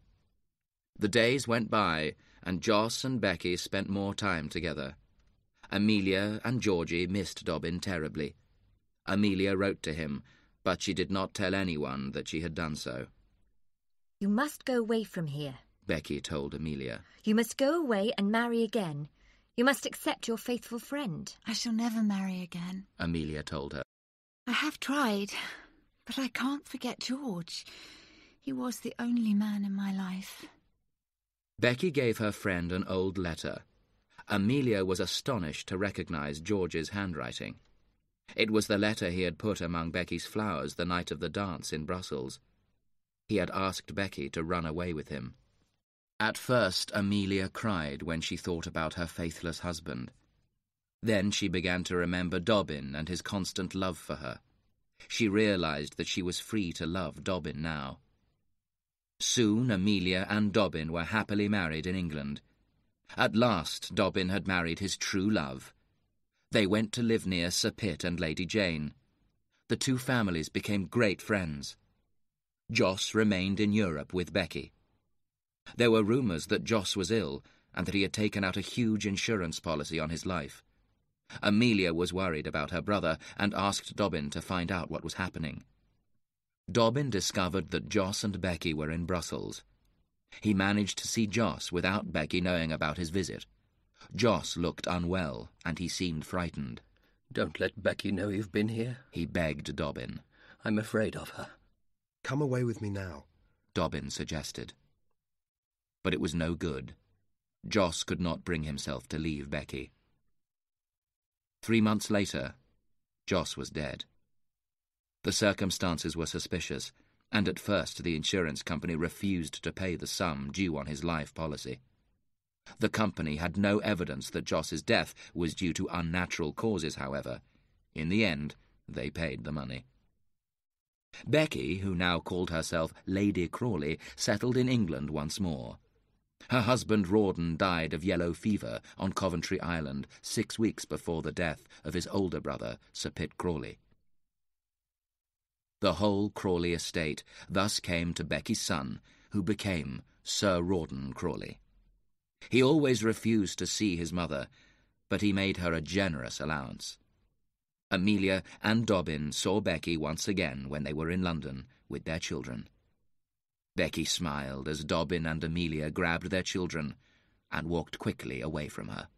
The days went by, and Jos and Becky spent more time together. Amelia and Georgie missed Dobbin terribly. Amelia wrote to him, but she did not tell anyone that she had done so. You must go away from here. Becky told Amelia. You must go away and marry again. You must accept your faithful friend. I shall never marry again. Amelia told her. I have tried, but I can't forget George. He was the only man in my life. Becky gave her friend an old letter. Amelia was astonished to recognize George's handwriting. It was the letter he had put among Becky's flowers the night of the dance in Brussels. He had asked Becky to run away with him. At first, Amelia cried when she thought about her faithless husband. Then she began to remember Dobbin and his constant love for her. She realized that she was free to love Dobbin now. Soon Amelia and Dobbin were happily married in England. At last Dobbin had married his true love. They went to live near Sir Pitt and Lady Jane. The two families became great friends. Jos remained in Europe with Becky. There were rumours that Jos was ill and that he had taken out a huge insurance policy on his life. Amelia was worried about her brother and asked Dobbin to find out what was happening. Dobbin discovered that Jos and Becky were in Brussels. He managed to see Jos without Becky knowing about his visit. Jos looked unwell, and he seemed frightened. Don't let Becky know you've been here, he begged Dobbin. I'm afraid of her. Come away with me now, Dobbin suggested. But it was no good. Jos could not bring himself to leave Becky. Three months later, Jos was dead. The circumstances were suspicious, and at first the insurance company refused to pay the sum due on his life policy. The company had no evidence that Jos's death was due to unnatural causes, however. In the end, they paid the money. Becky, who now called herself Lady Crawley, settled in England once more. Her husband Rawdon died of yellow fever on Coventry Island six weeks before the death of his older brother, Sir Pitt Crawley. The whole Crawley estate thus came to Becky's son, who became Sir Rawdon Crawley. He always refused to see his mother, but he made her a generous allowance. Amelia and Dobbin saw Becky once again when they were in London with their children. Becky smiled as Dobbin and Amelia grabbed their children and walked quickly away from her.